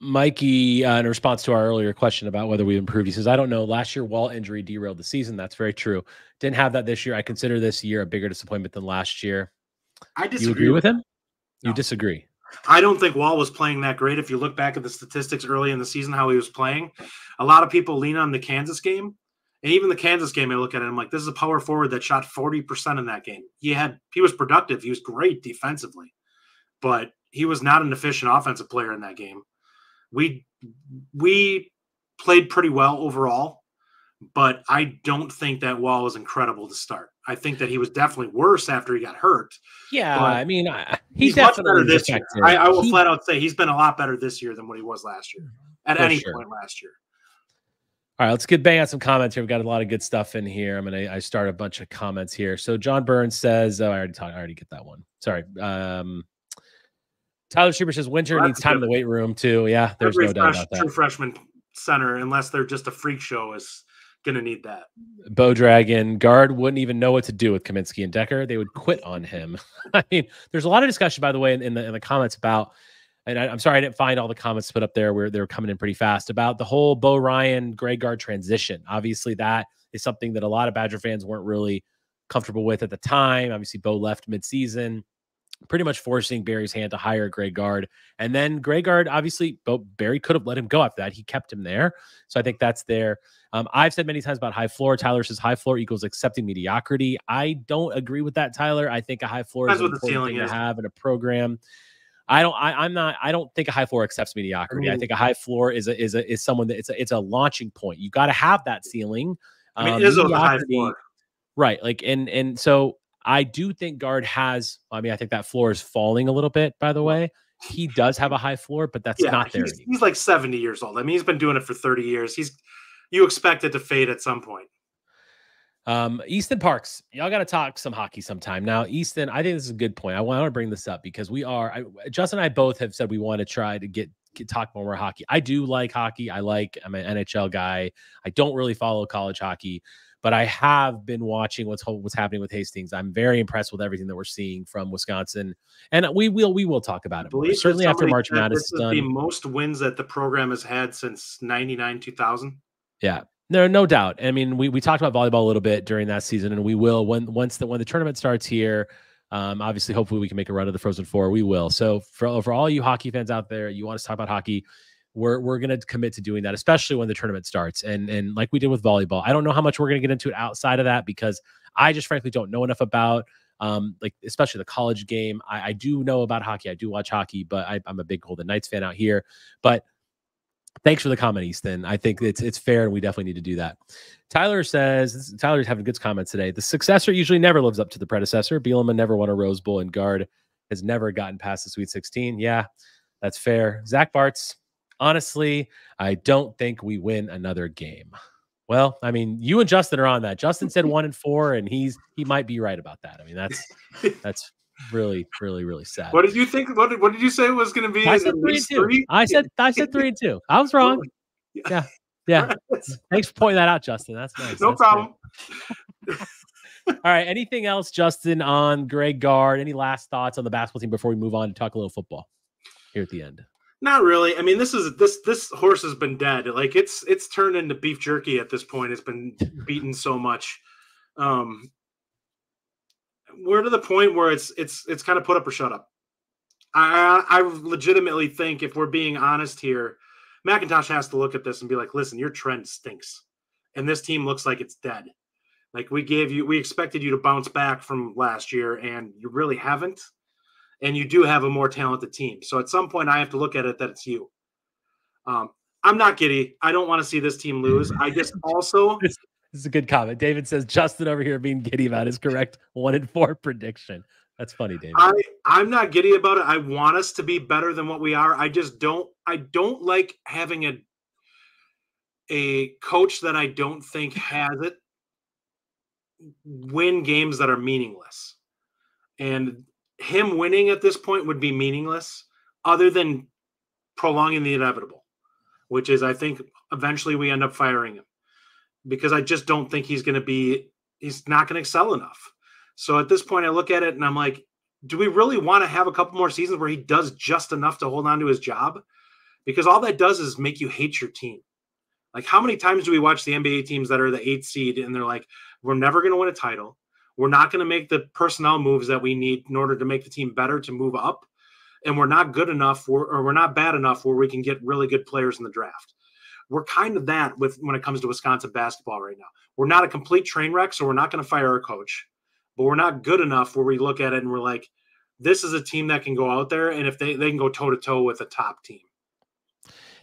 Mikey, uh, in response to our earlier question about whether we improved, he says, I don't know. Last year, Wahl injury derailed the season. That's very true. Didn't have that this year. I consider this year a bigger disappointment than last year. I disagree You agree with him? You disagree? I don't think Wahl was playing that great. If you look back at the statistics early in the season, how he was playing, a lot of people lean on the Kansas game. And even the Kansas game, I look at it, I'm like, this is a power forward that shot 40% in that game. He had he was productive. He was great defensively, but he was not an efficient offensive player in that game. We we played pretty well overall, but I don't think that Wahl was incredible to start. I think that he was definitely worse after he got hurt. Yeah, I mean, I, he He's much better this year. I, I will He- flat out say he's been a lot better this year than what he was last year at any sure. point last year. All right, let's get bang on some comments here. We've got a lot of good stuff in here. I'm gonna I start a bunch of comments here. So John Burns says, oh, I already talked, I already get that one. Sorry. Um Tyler Schieber says winter Well, needs time in the weight room too. Yeah, there's Every no doubt about that. true freshman center, unless they're just a freak show, is going to need that. Bo Dragon Gard wouldn't even know what to do with Kaminsky and Decker. They would quit on him. I mean, there's a lot of discussion, by the way, in, in the in the comments about. And I, I'm sorry I didn't find all the comments put up there where they were coming in pretty fast about the whole Bo Ryan Greg Gard transition. Obviously, that is something that a lot of Badger fans weren't really comfortable with at the time. Obviously, Bo left midseason, pretty much forcing Barry's hand to hire Greg Gard. And then Greg Gard, obviously, Barry could have let him go after that. He kept him there. So I think that's there. Um, I've said many times about high floor. Tyler says high floor equals accepting mediocrity. I don't agree with that, Tyler. I think a high floor is Depends an what the ceiling thing is. to have in a program. I don't. I, I'm not. I don't think a high floor accepts mediocrity. I, think a high floor is a is a is someone that it's a it's a launching point. You got to have that ceiling. I mean, Um, Izzo's a high floor. Right. Like and and so I do think Gard has I mean I think that floor is falling a little bit by the way. He does have a high floor but that's Yeah, not there he's, he's like 70 years old. I mean, he's been doing it for 30 years. He's you expect it to fade at some point. Um Easton Parks, y'all got to talk some hockey sometime. Now, Easton, I think this is a good point. I want to bring this up because we are I, Justin and I both have said we want to try to get, get talk more hockey. I do like hockey. I like I'm an NHL guy. I don't really follow college hockey, but I have been watching what's what's happening with Hastings. I'm very impressed with everything that we're seeing from Wisconsin, and we will we will talk about it certainly after March Madness is is done. the most wins that the program has had since 99 2000. Yeah. No, no doubt. I mean, we, we talked about volleyball a little bit during that season, and we will when once the when the tournament starts here. Um, obviously, hopefully, we can make a run of the Frozen Four. We will. So for for all you hockey fans out there, you want us to talk about hockey, we're we're gonna commit to doing that, especially when the tournament starts. And and like we did with volleyball, I don't know how much we're gonna get into it outside of that because I just frankly don't know enough about um like especially the college game. I, I do know about hockey. I do watch hockey, but I, I'm a big Golden Knights fan out here. But Thanks for the comment, Easton. I think it's it's fair, and we definitely need to do that. Tyler says Tyler's having good comments today. The successor usually never lives up to the predecessor. Bielema never won a Rose Bowl, and Gard has never gotten past the Sweet 16. Yeah, that's fair. Zach Bartz, honestly, I don't think we win another game. Well, I mean, you and Justin are on that. Justin said one and four, and he's he might be right about that. I mean, that's that's really, really, really sad. What did you think? What did, what did you say it was going to be? I said three and two. three? I said I said three and two. I was wrong. Yeah. Yeah. Thanks for pointing that out, Justin. That's nice. no That's problem. All right. Anything else, Justin, on Greg Gard? Any last thoughts on the basketball team before we move on to talk a little football here at the end? Not really. I mean, this is this this horse has been dead. Like it's it's turned into beef jerky at this point. It's been beaten so much. Um we're to the point where it's it's it's kind of put up or shut up. I I legitimately think if we're being honest here, McIntosh has to look at this and be like, listen, your trend stinks. And this team looks like it's dead. Like we gave you we expected you to bounce back from last year, and you really haven't and you do have a more talented team. So at some point, I have to look at it that it's you. Um, I'm not giddy. I don't want to see this team lose. I just also, This is a good comment. David says Justin over here being giddy about his correct one in four prediction. That's funny, David. I, I'm not giddy about it. I want us to be better than what we are. I just don't. I don't like having a a coach that I don't think has it win games that are meaningless, and him winning at this point would be meaningless, other than prolonging the inevitable, which is I think eventually we end up firing him because I just don't think he's going to be. He's not going to excel enough. So at this point, I look at it and I'm like, do we really want to have a couple more seasons where he does just enough to hold on to his job? because all that does is make you hate your team. Like, how many times do we watch the NBA teams that are the eighth seed and they're like, we're never going to win a title. We're not going to make the personnel moves that we need in order to make the team better to move up. And we're not good enough or, or we're not bad enough where we can get really good players in the draft. We're kind of that with when it comes to Wisconsin basketball right now. We're not a complete train wreck, so we're not going to fire our coach, but we're not good enough where we look at it and we're like, this is a team that can go out there and if they, they can go toe to toe with a top team.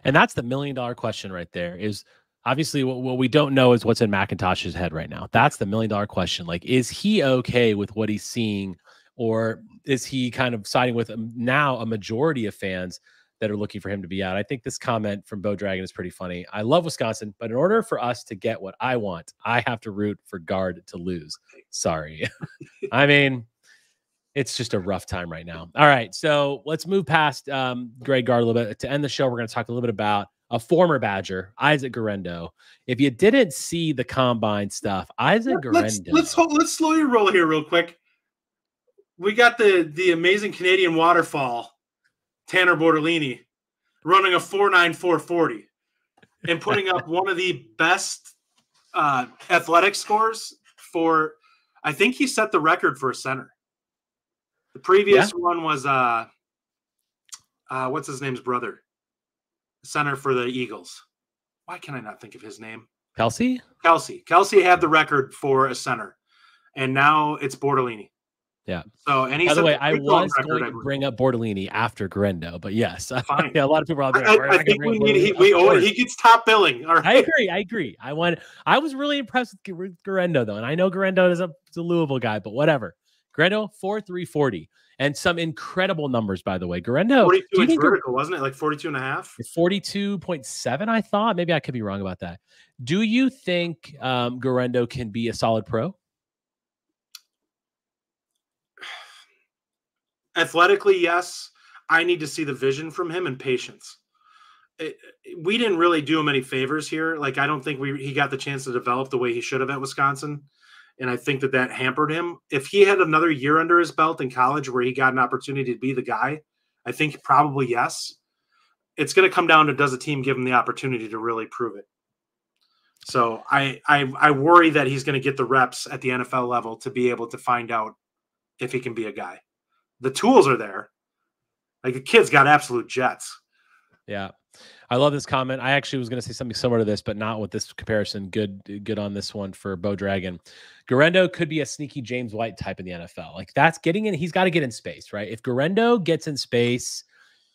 And that's the million dollar question right there is obviously what, what, we don't know is what's in McIntosh's head right now. That's the million dollar question. Like, is he okay with what he's seeing, or is he kind of siding with um, now a majority of fans that are looking for him to be out? I think this comment from Bo Dragon is pretty funny. I love Wisconsin, but in order for us to get what I want, I have to root for Gard to lose. Sorry. I mean, it's just a rough time right now. All right, so let's move past um, Greg Gard a little bit. To end the show, we're going to talk a little bit about a former Badger, Isaac Guerendo. If you didn't see the combine stuff, Isaac let's, Guerendo. Let's let's, let's slow your roll here real quick. We got the the amazing Canadian waterfall, Tanner Bortolini, running a four nine four forty, and putting up one of the best uh, athletic scores for. I think he set the record for a center. The previous yeah. one was uh, uh, what's his name's brother, center for the Eagles. Why can I not think of his name? Kelce? Kelce. Kelce had the record for a center, and now it's Bortolini. Yeah. So, and by the way, I was record, going to bring up Bortolini after Guerendo, but yes, Fine. yeah, a lot of people are out there. I, I think we need. He, we owe, he gets top billing. All right. I agree. I agree. I want. I was really impressed with Guerendo though, and I know Guerendo is a, is a Louisville guy, but whatever. Three forty and some incredible numbers, by the way. Guerendo, 42 inch vertical, wasn't it? Like 42 and a half? 42.7, I thought. Maybe I could be wrong about that. Do you think um, Guerendo can be a solid pro? Athletically, yes. I need to see the vision from him and patience. It, we didn't really do him any favors here. Like, I don't think we he got the chance to develop the way he should have at Wisconsin and I think that that hampered him. If he had another year under his belt in college where he got an opportunity to be the guy, I think probably yes. It's going to come down to does the team give him the opportunity to really prove it. So I I, I worry that he's going to get the reps at the NFL level to be able to find out if he can be a guy. The tools are there. Like the kid's got absolute jets. Yeah. I love this comment. I actually was going to say something similar to this, but not with this comparison. Good, good on this one for Bo Dragon. Guerendo could be a sneaky James White type in the NFL. Like that's getting in. He's got to get in space, right? If Guerendo gets in space,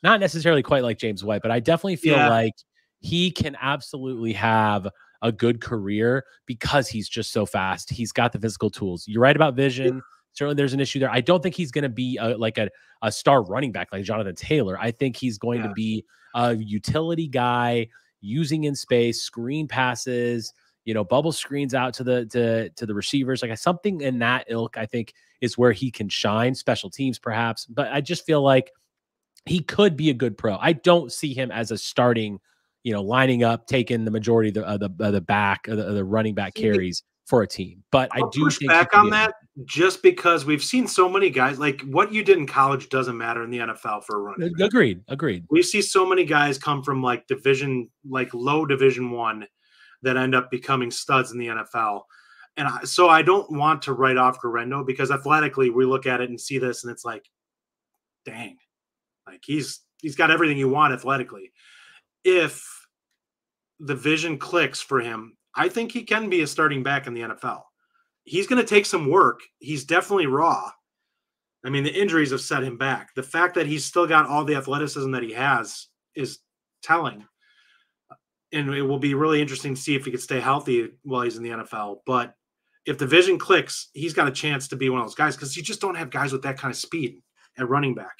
not necessarily quite like James White, but I definitely feel yeah. like he can absolutely have a good career because he's just so fast. He's got the physical tools. You're right about vision. Certainly, there's an issue there. I don't think he's going to be a, like a, a star running back like Jonathan Taylor. I think he's going yeah. to be a utility guy using in space, screen passes, you know, bubble screens out to the to to the receivers, like something in that ilk. I think is where he can shine. Special teams, perhaps, but I just feel like he could be a good pro. I don't see him as a starting, you know, lining up, taking the majority of the uh, the, uh, the back, uh, the, the running back carries for a team. But I'll I do push back on that just because we've seen so many guys like what you did in college doesn't matter in the NFL for a run. Agreed. Agreed. We see so many guys come from like division, like low division one, that end up becoming studs in the NFL. And I, so I don't want to write off Guerendo because athletically we look at it and see this and it's like, dang, like he's he's got everything you want athletically. If the vision clicks for him I think he can be a starting back in the NFL. He's going to take some work. He's definitely raw. I mean, the injuries have set him back. The fact that he's still got all the athleticism that he has is telling. And it will be really interesting to see if he can stay healthy while he's in the NFL. But if the vision clicks, he's got a chance to be one of those guys because you just don't have guys with that kind of speed at running back.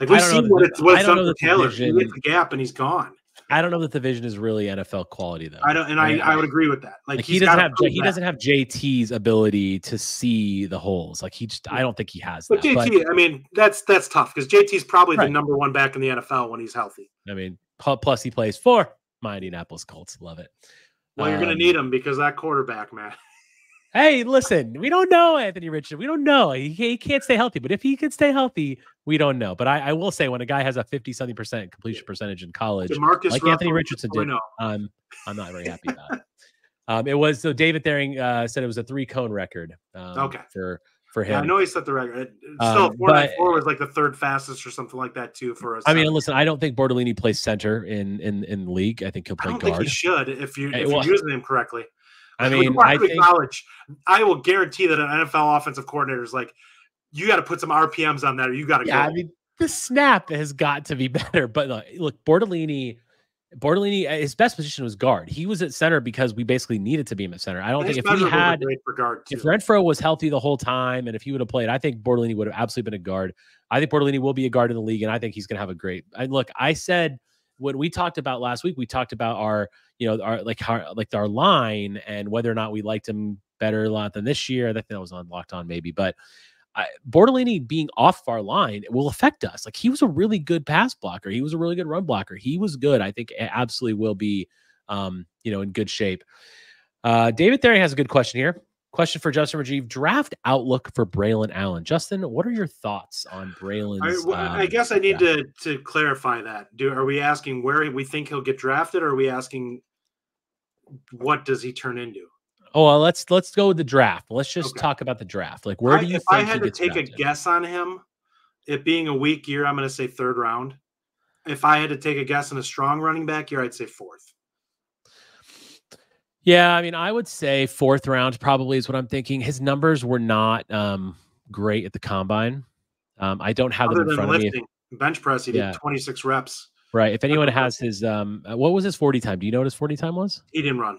Like we see what it's what's done for Taylor. He hits the gap and he's gone. I don't know that the vision is really NFL quality though. I don't, and I, I would agree with that. Like, like he doesn't have he that. doesn't have JT's ability to see the holes. Like he just, I don't think he has. But that. JT, but, I mean, that's that's tough because JT's probably right. the number one back in the NFL when he's healthy. I mean, plus he plays for my Indianapolis Colts. Love it. Well, you're going to um, need him because that quarterback, man. Hey, listen, we don't know Anthony Richardson. We don't know. He, he can't stay healthy, but if he could stay healthy, we don't know. But I, I will say, when a guy has a 50 something percent completion percentage in college, JaMarcus like Russell, Anthony Richardson did, no. I'm, not very happy about it. Um, it was so David Thering uh, said it was a three cone record. Um, Okay. For for him. Yeah, I know he set the record. Still, Um, four but- four was like the third fastest or something like that too for us. I mean, listen, I don't think Bortolini plays center in in in league. I think he'll play I don't think guard. he should if you if well- you're using him correctly. I mean, I think. I will guarantee that an NFL offensive coordinator is like, you got to put some RPMs on that, or you got to yeah, go. I mean, the snap has got to be better. But look, look, Bortolini, Bortolini, uh, his best position was guard. He was at center because we basically needed to be him at center. I don't His think if we had great for guard too. if Renfro was healthy the whole time, and if he would have played, I think Bortolini would have absolutely been a guard. I think Bortolini will be a guard in the league, and I think he's going to have a great. I, look, I said when we talked about last week, we talked about our, you know, our like our like our line and whether or not we liked him better a lot than this year. I think that was on locked on maybe, but I, being off our line will affect us. Like he was a really good pass blocker. He was a really good run blocker. He was good. I think absolutely will be, um, you know, in good shape. Uh, David Thering has a good question here. Question for Justin Rajiv: Draft outlook for Braylon Allen. Justin, what are your thoughts on I, Braylon's? well, I um, guess I need to to clarify that. Do are we asking where we think he'll get drafted, or are we asking what does he turn into? Oh, well, let's let's go with the draft. Let's just Okay. talk about the draft. Like, where I- do you if think I had to take drafted? a guess on him, it being a weak year, I'm going to say third round. If I had to take a guess in a strong running back year, I'd say fourth. Yeah, I mean, I would say fourth round probably is what I'm thinking. His numbers were not um, great at the combine. Um, I don't have them in front of me. lifting, bench press, he Yeah. did 26 reps. Right. If anyone has his, um, uh, what was his 40 time? Do you know what his 40 time was? He didn't run.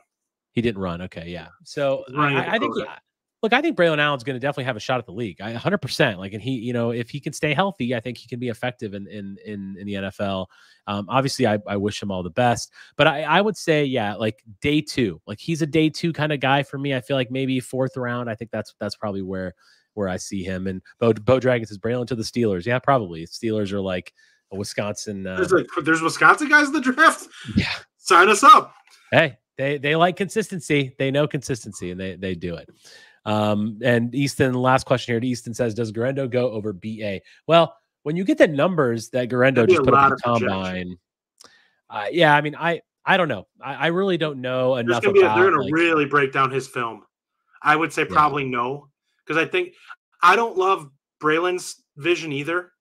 He didn't run. Okay. Yeah. So I, I- think, closeout. Look, I think Braylon Allen's going to definitely have a shot at the league. I 100%. Like, and he, you know, if he can stay healthy, I think he can be effective in, in, in, in the NFL. Um, obviously, I, I wish him all the best, but I, I would say, yeah, like day two, like he's a day two kind of guy for me. I feel like maybe fourth round. I think that's that's probably where where I see him. And Bo, Bo Dragon says Braylon to the Steelers. Yeah, probably. Steelers are like a Wisconsin. Uh, There's like there's Wisconsin guys in the draft. yeah. Sign us up. Hey, they they like consistency. They know consistency, and they they do it. Um, and Easton, last question here. Easton says, "Does Guerendo go over BA?" Well, when you get the numbers that Guerendo just put up the combine, uh, yeah, I mean, I I don't know. I, I really don't know There's enough gonna be a, about. they're gonna really break down his film. I would say probably no, because I think I don't love Braylon's vision either.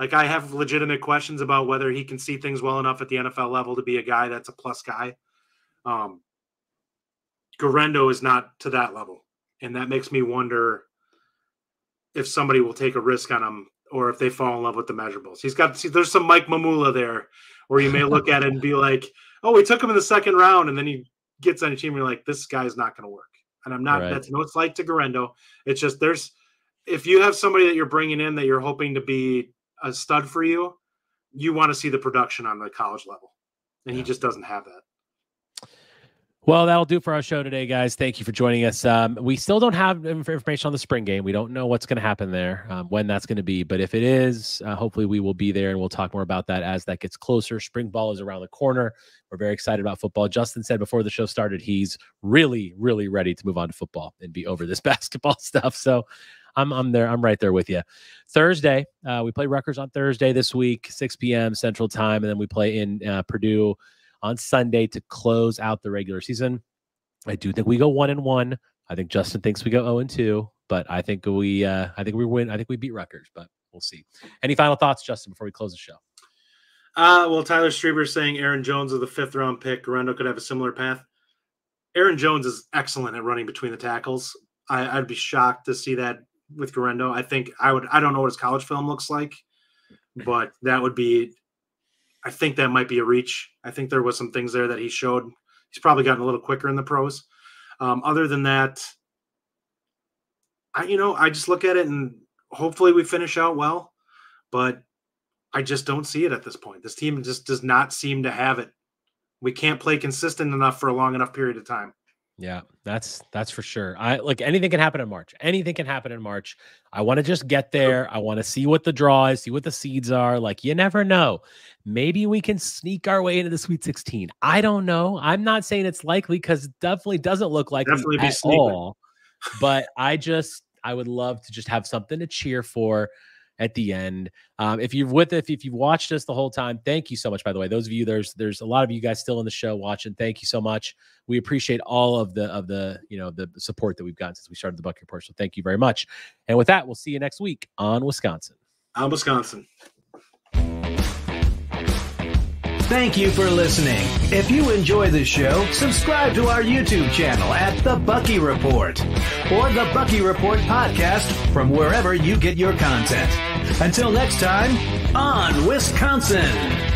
Like I have legitimate questions about whether he can see things well enough at the NFL level to be a guy that's a plus guy. Um, Guerendo is not to that level, and that makes me wonder if somebody will take a risk on him or if they fall in love with the measurables. He's got see, there's some Mike Mamula there, where you may look at it and be like, "Oh, we took him in the second round," and then he gets on a team. And you're like, "This guy's not going to work." And I'm not. Right. That's no slight to Guerendo. It's just there's if you have somebody that you're bringing in that you're hoping to be a stud for you, you want to see the production on the college level, and he just doesn't have that. Well, that'll do for our show today, guys. Thank you for joining us. Um, we still don't have information on the spring game. We don't know what's going to happen there, um, when that's going to be. But if it is, uh, hopefully we will be there, and we'll talk more about that as that gets closer. Spring ball is around the corner. We're very excited about football. Justin said before the show started, he's really, really ready to move on to football and be over this basketball stuff. So I'm, I'm there. I'm right there with you. Thursday, uh, we play Rutgers on Thursday this week, 6 p.m. Central Time, and then we play in uh, Purdue on Sunday to close out the regular season. I do think we go one and one. I think Justin thinks we go 0 and 2, but I think we uh I think we win. I think we beat Rutgers, but we'll see. Any final thoughts, Justin, before we close the show? Uh, well, Tyler Strieber saying Aaron Jones is the fifth round pick. Guerendo could have a similar path. Aaron Jones is excellent at running between the tackles. I, I'd be shocked to see that with Guerendo. I think I would. I don't know what his college film looks like, but that would be. I think that might be a reach. I think there was some things there that he showed. He's probably gotten a little quicker in the pros. Um, other than that, I you know I just look at it and hopefully we finish out well, but I just don't see it at this point. This team just does not seem to have it. We can't play consistent enough for a long enough period of time. Yeah, that's that's for sure. I like anything can happen in March. Anything can happen in March. I want to just get there. I want to see what the draw is, see what the seeds are. Like you never know. Maybe we can sneak our way into the Sweet 16. I don't know. I'm not saying it's likely because it definitely doesn't look like Definitely be at sneaking. all. but I just I would love to just have something to cheer for at the end. Um, if you're with if, if you've watched us the whole time, thank you so much. By the way, those of you there's there's a lot of you guys still in the show watching. Thank you so much. We appreciate all of the of the you know the support that we've gotten since we started the Bucky Report. So thank you very much. And with that, we'll see you next week on Wisconsin. On Wisconsin. Thank you for listening. If you enjoy the show, subscribe to our YouTube channel at The Bucky Report or The Bucky Report podcast from wherever you get your content. Until next time, on Wisconsin.